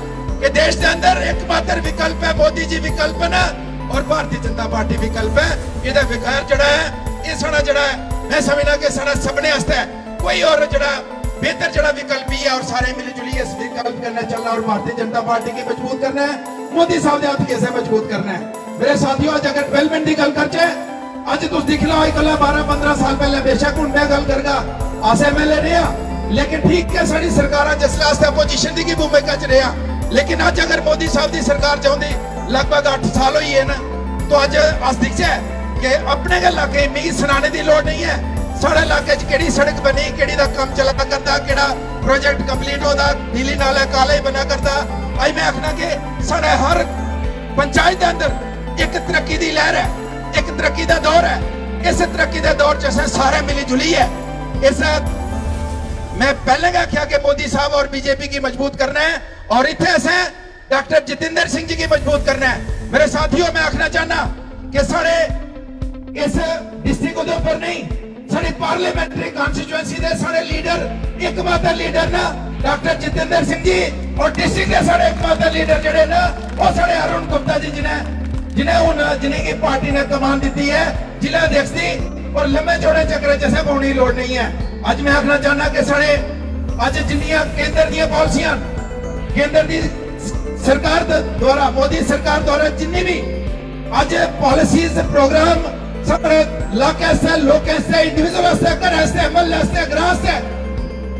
ਕਿ ਦੇਸ਼ ਦੇ ਅੰਦਰ ਇੱਕ ਮਾਤਰ ਵਿਕਲਪ ਹੈ ਮੋਦੀ ਜੀ ਵਿਕਲਪ ਨਾ ਔਰ ਭਾਰਤੀ ਜਨਤਾ ਪਾਰਟੀ ਵਿਕਲਪ ਹੈ। ਇਹਦਾ ਵਿਕਾਸ ਜਿਹੜਾ ਹੈ ਇਹ ਸਾਡਾ ਜਿਹੜਾ ਹੈ, ਮੈਂ ਸਮਝਦਾ ਕਿ ਸਾਡਾ ਸਭਨੇ ਵਾਸਤੇ ਹੈ। ਕੋਈ ਹੋਰ ਜਿਹੜਾ बेहतर जड़ा विकल्प ही है और सारे मिलजुली इस विकल्प करना चलना और भारतीय जनता पार्टी की मजबूत करना है मोदी साहब ने हाथ कैसे मजबूत करना है मेरे साथियों आज अगर डेवलपमेंट की गल करचे ਅੱਜ ਤੁਸੀਂ ਦੇਖ ਲਓ ਇਹ ਗੱਲਾਂ 12 15 ਸਾਲ ਪਹਿਲੇ ਬੇਸ਼ੱਕ ਹੁਣ ਮੈਂ ਗੱਲ ਕਰਗਾ ਆਸੇ ਐਮਐਲਏ ਰਿਹਾ ਲੇਕਿਨ ਠੀਕ ਹੈ ਸਾਡੀ ਸਰਕਾਰਾਂ ਜਿਸ ਵਾਸਤੇ ਆਪੋਜੀਸ਼ਨ ਦੀ ਕੀ ਭੂਮਿਕਾ ਚ ਰਿਹਾ ਲੇਕਿਨ ਅੱਜ ਅਗਰ ਮੋਦੀ ਸਾਹਿਬ ਦੀ ਸਰਕਾਰ ਚਾਹੁੰਦੀ ਲਗਭਗ 8 ਸਾਲ ਹੋਈ ਹੈ ਨਾ तो ਅੱਜ ਅੱਜ ਦਿਖਿਆ ਕਿ ਆਪਣੇ ਦੇ ਇਲਾਕੇ ਮੀਂਹ ਸੁਣਾਣੇ ਦੀ ਲੋੜ ਨਹੀਂ ਹੈ ਸਾਡੇ ਇਲਾਕੇ 'ਚ ਕਿਹੜੀ ਸੜਕ ਬਣੀ ਕਿਹੜੀ ਦਾ ਕੰਮ ਚੱਲਾ ਕਰਦਾ ਕਿਹੜਾ ਪ੍ਰੋਜੈਕਟ ਕੰਪਲੀਟ ਹੋਦਾ ਨੀਲੀ ਨਾਲਾ ਕਾਲੇ ਬਣਾ ਕਰਦਾ ਅੱਜ ਮੈਂ ਆਖਣਾ ਕਿ ਸਾਡੇ ਹਰ ਪੰਚਾਇਤ ਦੇ ਅੰਦਰ ਇੱਕ ਤਰੱਕੀ ਦੀ ਲਹਿਰ ਹੈ ਇੱਕ ਤਰੱਕੀ ਦਾ ਦੌਰ ਹੈ ਇਸ ਤਰੱਕੀ ਦੇ ਦੌਰ 'ਚ ਅਸੀਂ ਸਾਰੇ ਮਿਲੀ ਜੁਲੀ ਹੈ ਇਸ मैं पहले का क्या कि मोदी साहब और बीजेपी की मजबूत करना है और इतने ऐसे डॉक्टर जितेंद्र सिंह जी की मजबूत करना है मेरे साथियों मैं आखना चाहना कि सारे ਇਸ ਡਿਸਟ੍ਰਿਕਟ ਉਦਯਪੁਰ ਨਹੀਂ। ਸਾਡੇ ਪਾਰਲੀਮੈਂਟਰੀ ਕਨਸਟੀਚੁਐਂਸੀ ਦੇ ਸਾਡੇ ਲੀਡਰ ਇੱਕ ਮਾਤਰ ਲੀਡਰ ਨਾ ਡਾਕਟਰ ਜਤਿੰਦਰ ਸਿੰਘ ਜੀ ਔਰ ਡਿਸਟ੍ਰਿਕਟ ਦੇ ਸਾਡੇ ਇੱਕ ਮਾਤਰ ਲੀਡਰ ਜਿਹੜੇ ਨਾ, ਉਹ ਸਾਡੇ ਅਰੁਣ ਗੁਪਤਾ ਜੀ ਜਿਹਨੇ ਜਿਹਨੇ ਉਹ ਜਿਹਨੇ ਕਿ ਪਾਰਟੀ ਨੇ ਕਮਾਨ ਦਿੱਤੀ ਹੈ, ਜ਼ਿਲ੍ਹਾ ਅਧਿਕਾਰੀ ਦੀ ਔਰ ਲੰਮੇ ਚੌੜੇ ਚੱਕਰ ਜਿਵੇਂ ਪਾਉਣੀ ਲੋੜ ਨਹੀਂ ਹੈ। ਅੱਜ ਮੈਂ ਆਖਣਾ ਚਾਹਨਾ ਕਿ ਸਾਡੇ ਅੱਜ ਜਿੰਨੀਆਂ ਕੇਂਦਰ ਦੀਆਂ ਪਾਲਿਸੀਆਂ ਕੇਂਦਰ ਦੀ ਸਰਕਾਰ ਦੁਆਰਾ, ਮੋਦੀ ਸਰਕਾਰ ਦੁਆਰਾ ਜਿੰਨੀ ਵੀ ਅੱਜ ਪਾਲਿਸੀਜ਼ ਪ੍ਰੋਗਰਾਮ सगळे लक ऐसे लोक ऐसे इंडिविजुअल ऐसे घर ऐसे अमल ऐसे ग्रह ऐसे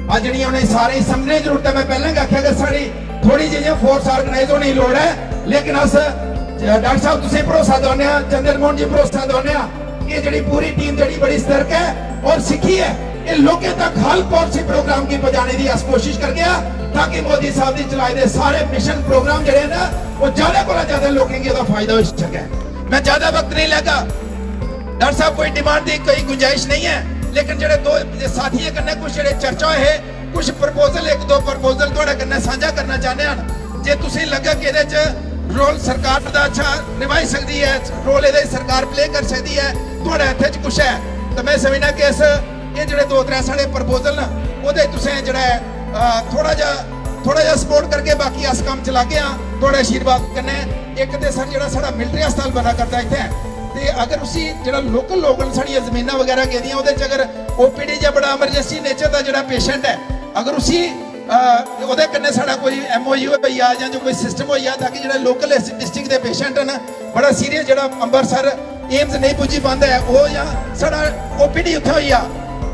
ਆ ਜਿਹੜੀਆਂ ਉਹਨੇ ਸਾਰੇ ਸਮਝਣੇ ਜ਼ਰੂਰਤ ਹੈ ਮੈਂ ਪਹਿਲਾਂ ਹੀ ਆਖਿਆ ਕਿ ਸਾਡੀ ਥੋੜੀ ਜਿਹੀ ਫੋਰਸ ਆਰਗੇਨਾਈਜ਼ ਹੋਣੀ ਲੋੜ ਹੈ ਲੇਕਿਨ ਅਸ ਡਾਕਟਰ ਸਾਹਿਬ ਤੁਸੀਂ ਭਰੋਸਾ ਦਿਵਾਉਂਦੇ ਆ ਚੰਦਰ ਮੋਹਨ ਜੀ ਭਰੋਸਾ ਦਿਵਾਉਂਦੇ ਆ ਕਿ ਜਿਹੜੀ ਪੂਰੀ ਟੀਮ ਜਿਹੜੀ ਬੜੀ ਸਤਰਕ ਹੈ ਔਰ ਸਿੱਖੀ ਹੈ ਇਹ ਲੋਕੇ ਤੱਕ ਹਲ ਪਹੁੰਚੀ ਪ੍ਰੋਗਰਾਮ ਕੀ ਪਹੁੰਚਾਣੇ ਦੀ ਅਸ ਕੋਸ਼ਿਸ਼ ਕਰ ਗਿਆ ਤਾਂ ਕਿ ਮੋਦੀ ਸਾਹਿਬ ਦੀ ਚਲਾਏ ਦੇ ਸਾਰੇ ਮਿਸ਼ਨ ਪ੍ਰੋਗਰਾਮ ਜਿਹੜੇ ਨਾ ਉਹ ਜ਼ਿਆਦਾ ਕੋਲ ਜ਼ਿਆਦਾ ਲੋਕਾਂ ਨੂੰ ਇਹਦਾ ਫਾਇਦਾ ਹੋ ਸਕੇ ਮੈਂ ਜ਼ਿਆਦਾ ਵਕਤ ਨਹੀਂ ਲੱਗਾ ਡਾਕਟਰ ਸਾਹਿਬ, ਕੋਈ ਡਿਮਾਂਡ ਦੀ ਕੋਈ ਗੁੰਜਾਇਸ਼ ਨਹੀਂ ਹੈ। ਲੇਕਿਨ ਜਿਹੜੇ ਦੋ ਸਾਥੀਆਂ ਕਰਨਾ ਕੁਝ ਜਿਹੜੇ ਚਰਚਾ ਹੋਏ ਕੁਝ ਪ੍ਰਪੋਜ਼ਲ ਇੱਕ ਦੋ ਪ੍ਰਪੋਜ਼ਲ ਤੁਹਾਡੇ ਕਰਨਾ ਸਾਂਝਾ ਕਰਨਾ ਚਾਹੁੰਦੇ ਹਾਂ ਜੇ ਤੁਸੀਂ ਲੱਗਾ ਕਿ ਇਹਦੇ 'ਚ ਰੋਲ ਸਰਕਾਰ ਦਾ ਅੱਛਾ ਨਿਭਾਈ ਸਕਦੀ ਹੈ ਰੋਲ ਇਹਦੇ ਸਰਕਾਰ ਪਲੇ ਕਰ ਸਕਦੀ ਹੈ, ਤੁਹਾਡੇ ਹੱਥ 'ਚ ਕੁਝ ਹੈ। ਤਾਂ ਮੈਂ ਸਮਝਣਾ ਕਿ ਇਸ, ਇਹ ਜਿਹੜੇ ਦੋ ਤਰ੍ਹਾਂ ਸਾਡੇ ਪ੍ਰਪੋਜ਼ਲ ਨਾ, ਉਹਦੇ ਤੁਸੀਂ ਜਿਹੜਾ ਥੋੜਾ ਜਿਹਾ ਥੋੜਾ ਜਿਹਾ ਸਪੋਰਟ ਕਰਕੇ ਬਾਕੀ ਅਸ ਕੰਮ ਚਲਾ ਕੇ ਆ ਤੁਹਾਡਾ ਆਸ਼ੀਰਵਾਦ ਕਰਨਾ ਇੱਕ ਤੇ ਸਰ, ਜਿਹੜਾ ਸਾਡਾ ਮਿਲਟਰੀ ਹਸਪਤਾਲ ਬਣਾ ਕਰਦਾ ਇੱਥੇ ਤੇ ਅਗਰ ਤੁਸੀਂ ਜਿਹੜਾ ਲੋਕਲ ਲੋਕਲ ਸਾਡੀਆਂ ਜ਼ਮੀਨਾਂ ਵਗੈਰਾ ਗੇਦੀਆਂ ਉਹਦੇ ਚ ਅਗਰ ਓਪੀਡੀ ਜਾਂ ਬੜਾ ਐਮਰਜੈਂਸੀ ਨੇਚਰ ਦਾ ਜਿਹੜਾ ਪੇਸ਼ੈਂਟ ਹੈ ਅਗਰ ਉਸੀ ਅਹ, ਉਹਦੇ ਕੰਨੇ ਸਾਡਾ ਕੋਈ ਐਮਓਯੂ ਹੋਈ ਆ ਜਾਂ ਜੋ ਕੋਈ ਸਿਸਟਮ ਹੋਈ ਆ ਤਾਂ ਕਿ ਜਿਹੜੇ ਲੋਕਲ ਇਸ ਡਿਸਟ੍ਰਿਕਟ ਦੇ ਪੇਸ਼ੈਂਟ ਹਨ ਬੜਾ ਸੀਰੀਅਸ ਜਿਹੜਾ ਅੰਮ੍ਰਿਤਸਰ ਏਮਸ ਨਹੀਂ ਪੁੱਜੀ ਪਾਉਂਦਾ ਹੈ ਉਹ ਜਾਂ ਸਾਡਾ ਓਪੀਡੀ ਉੱਥੇ ਹੋਈ ਆ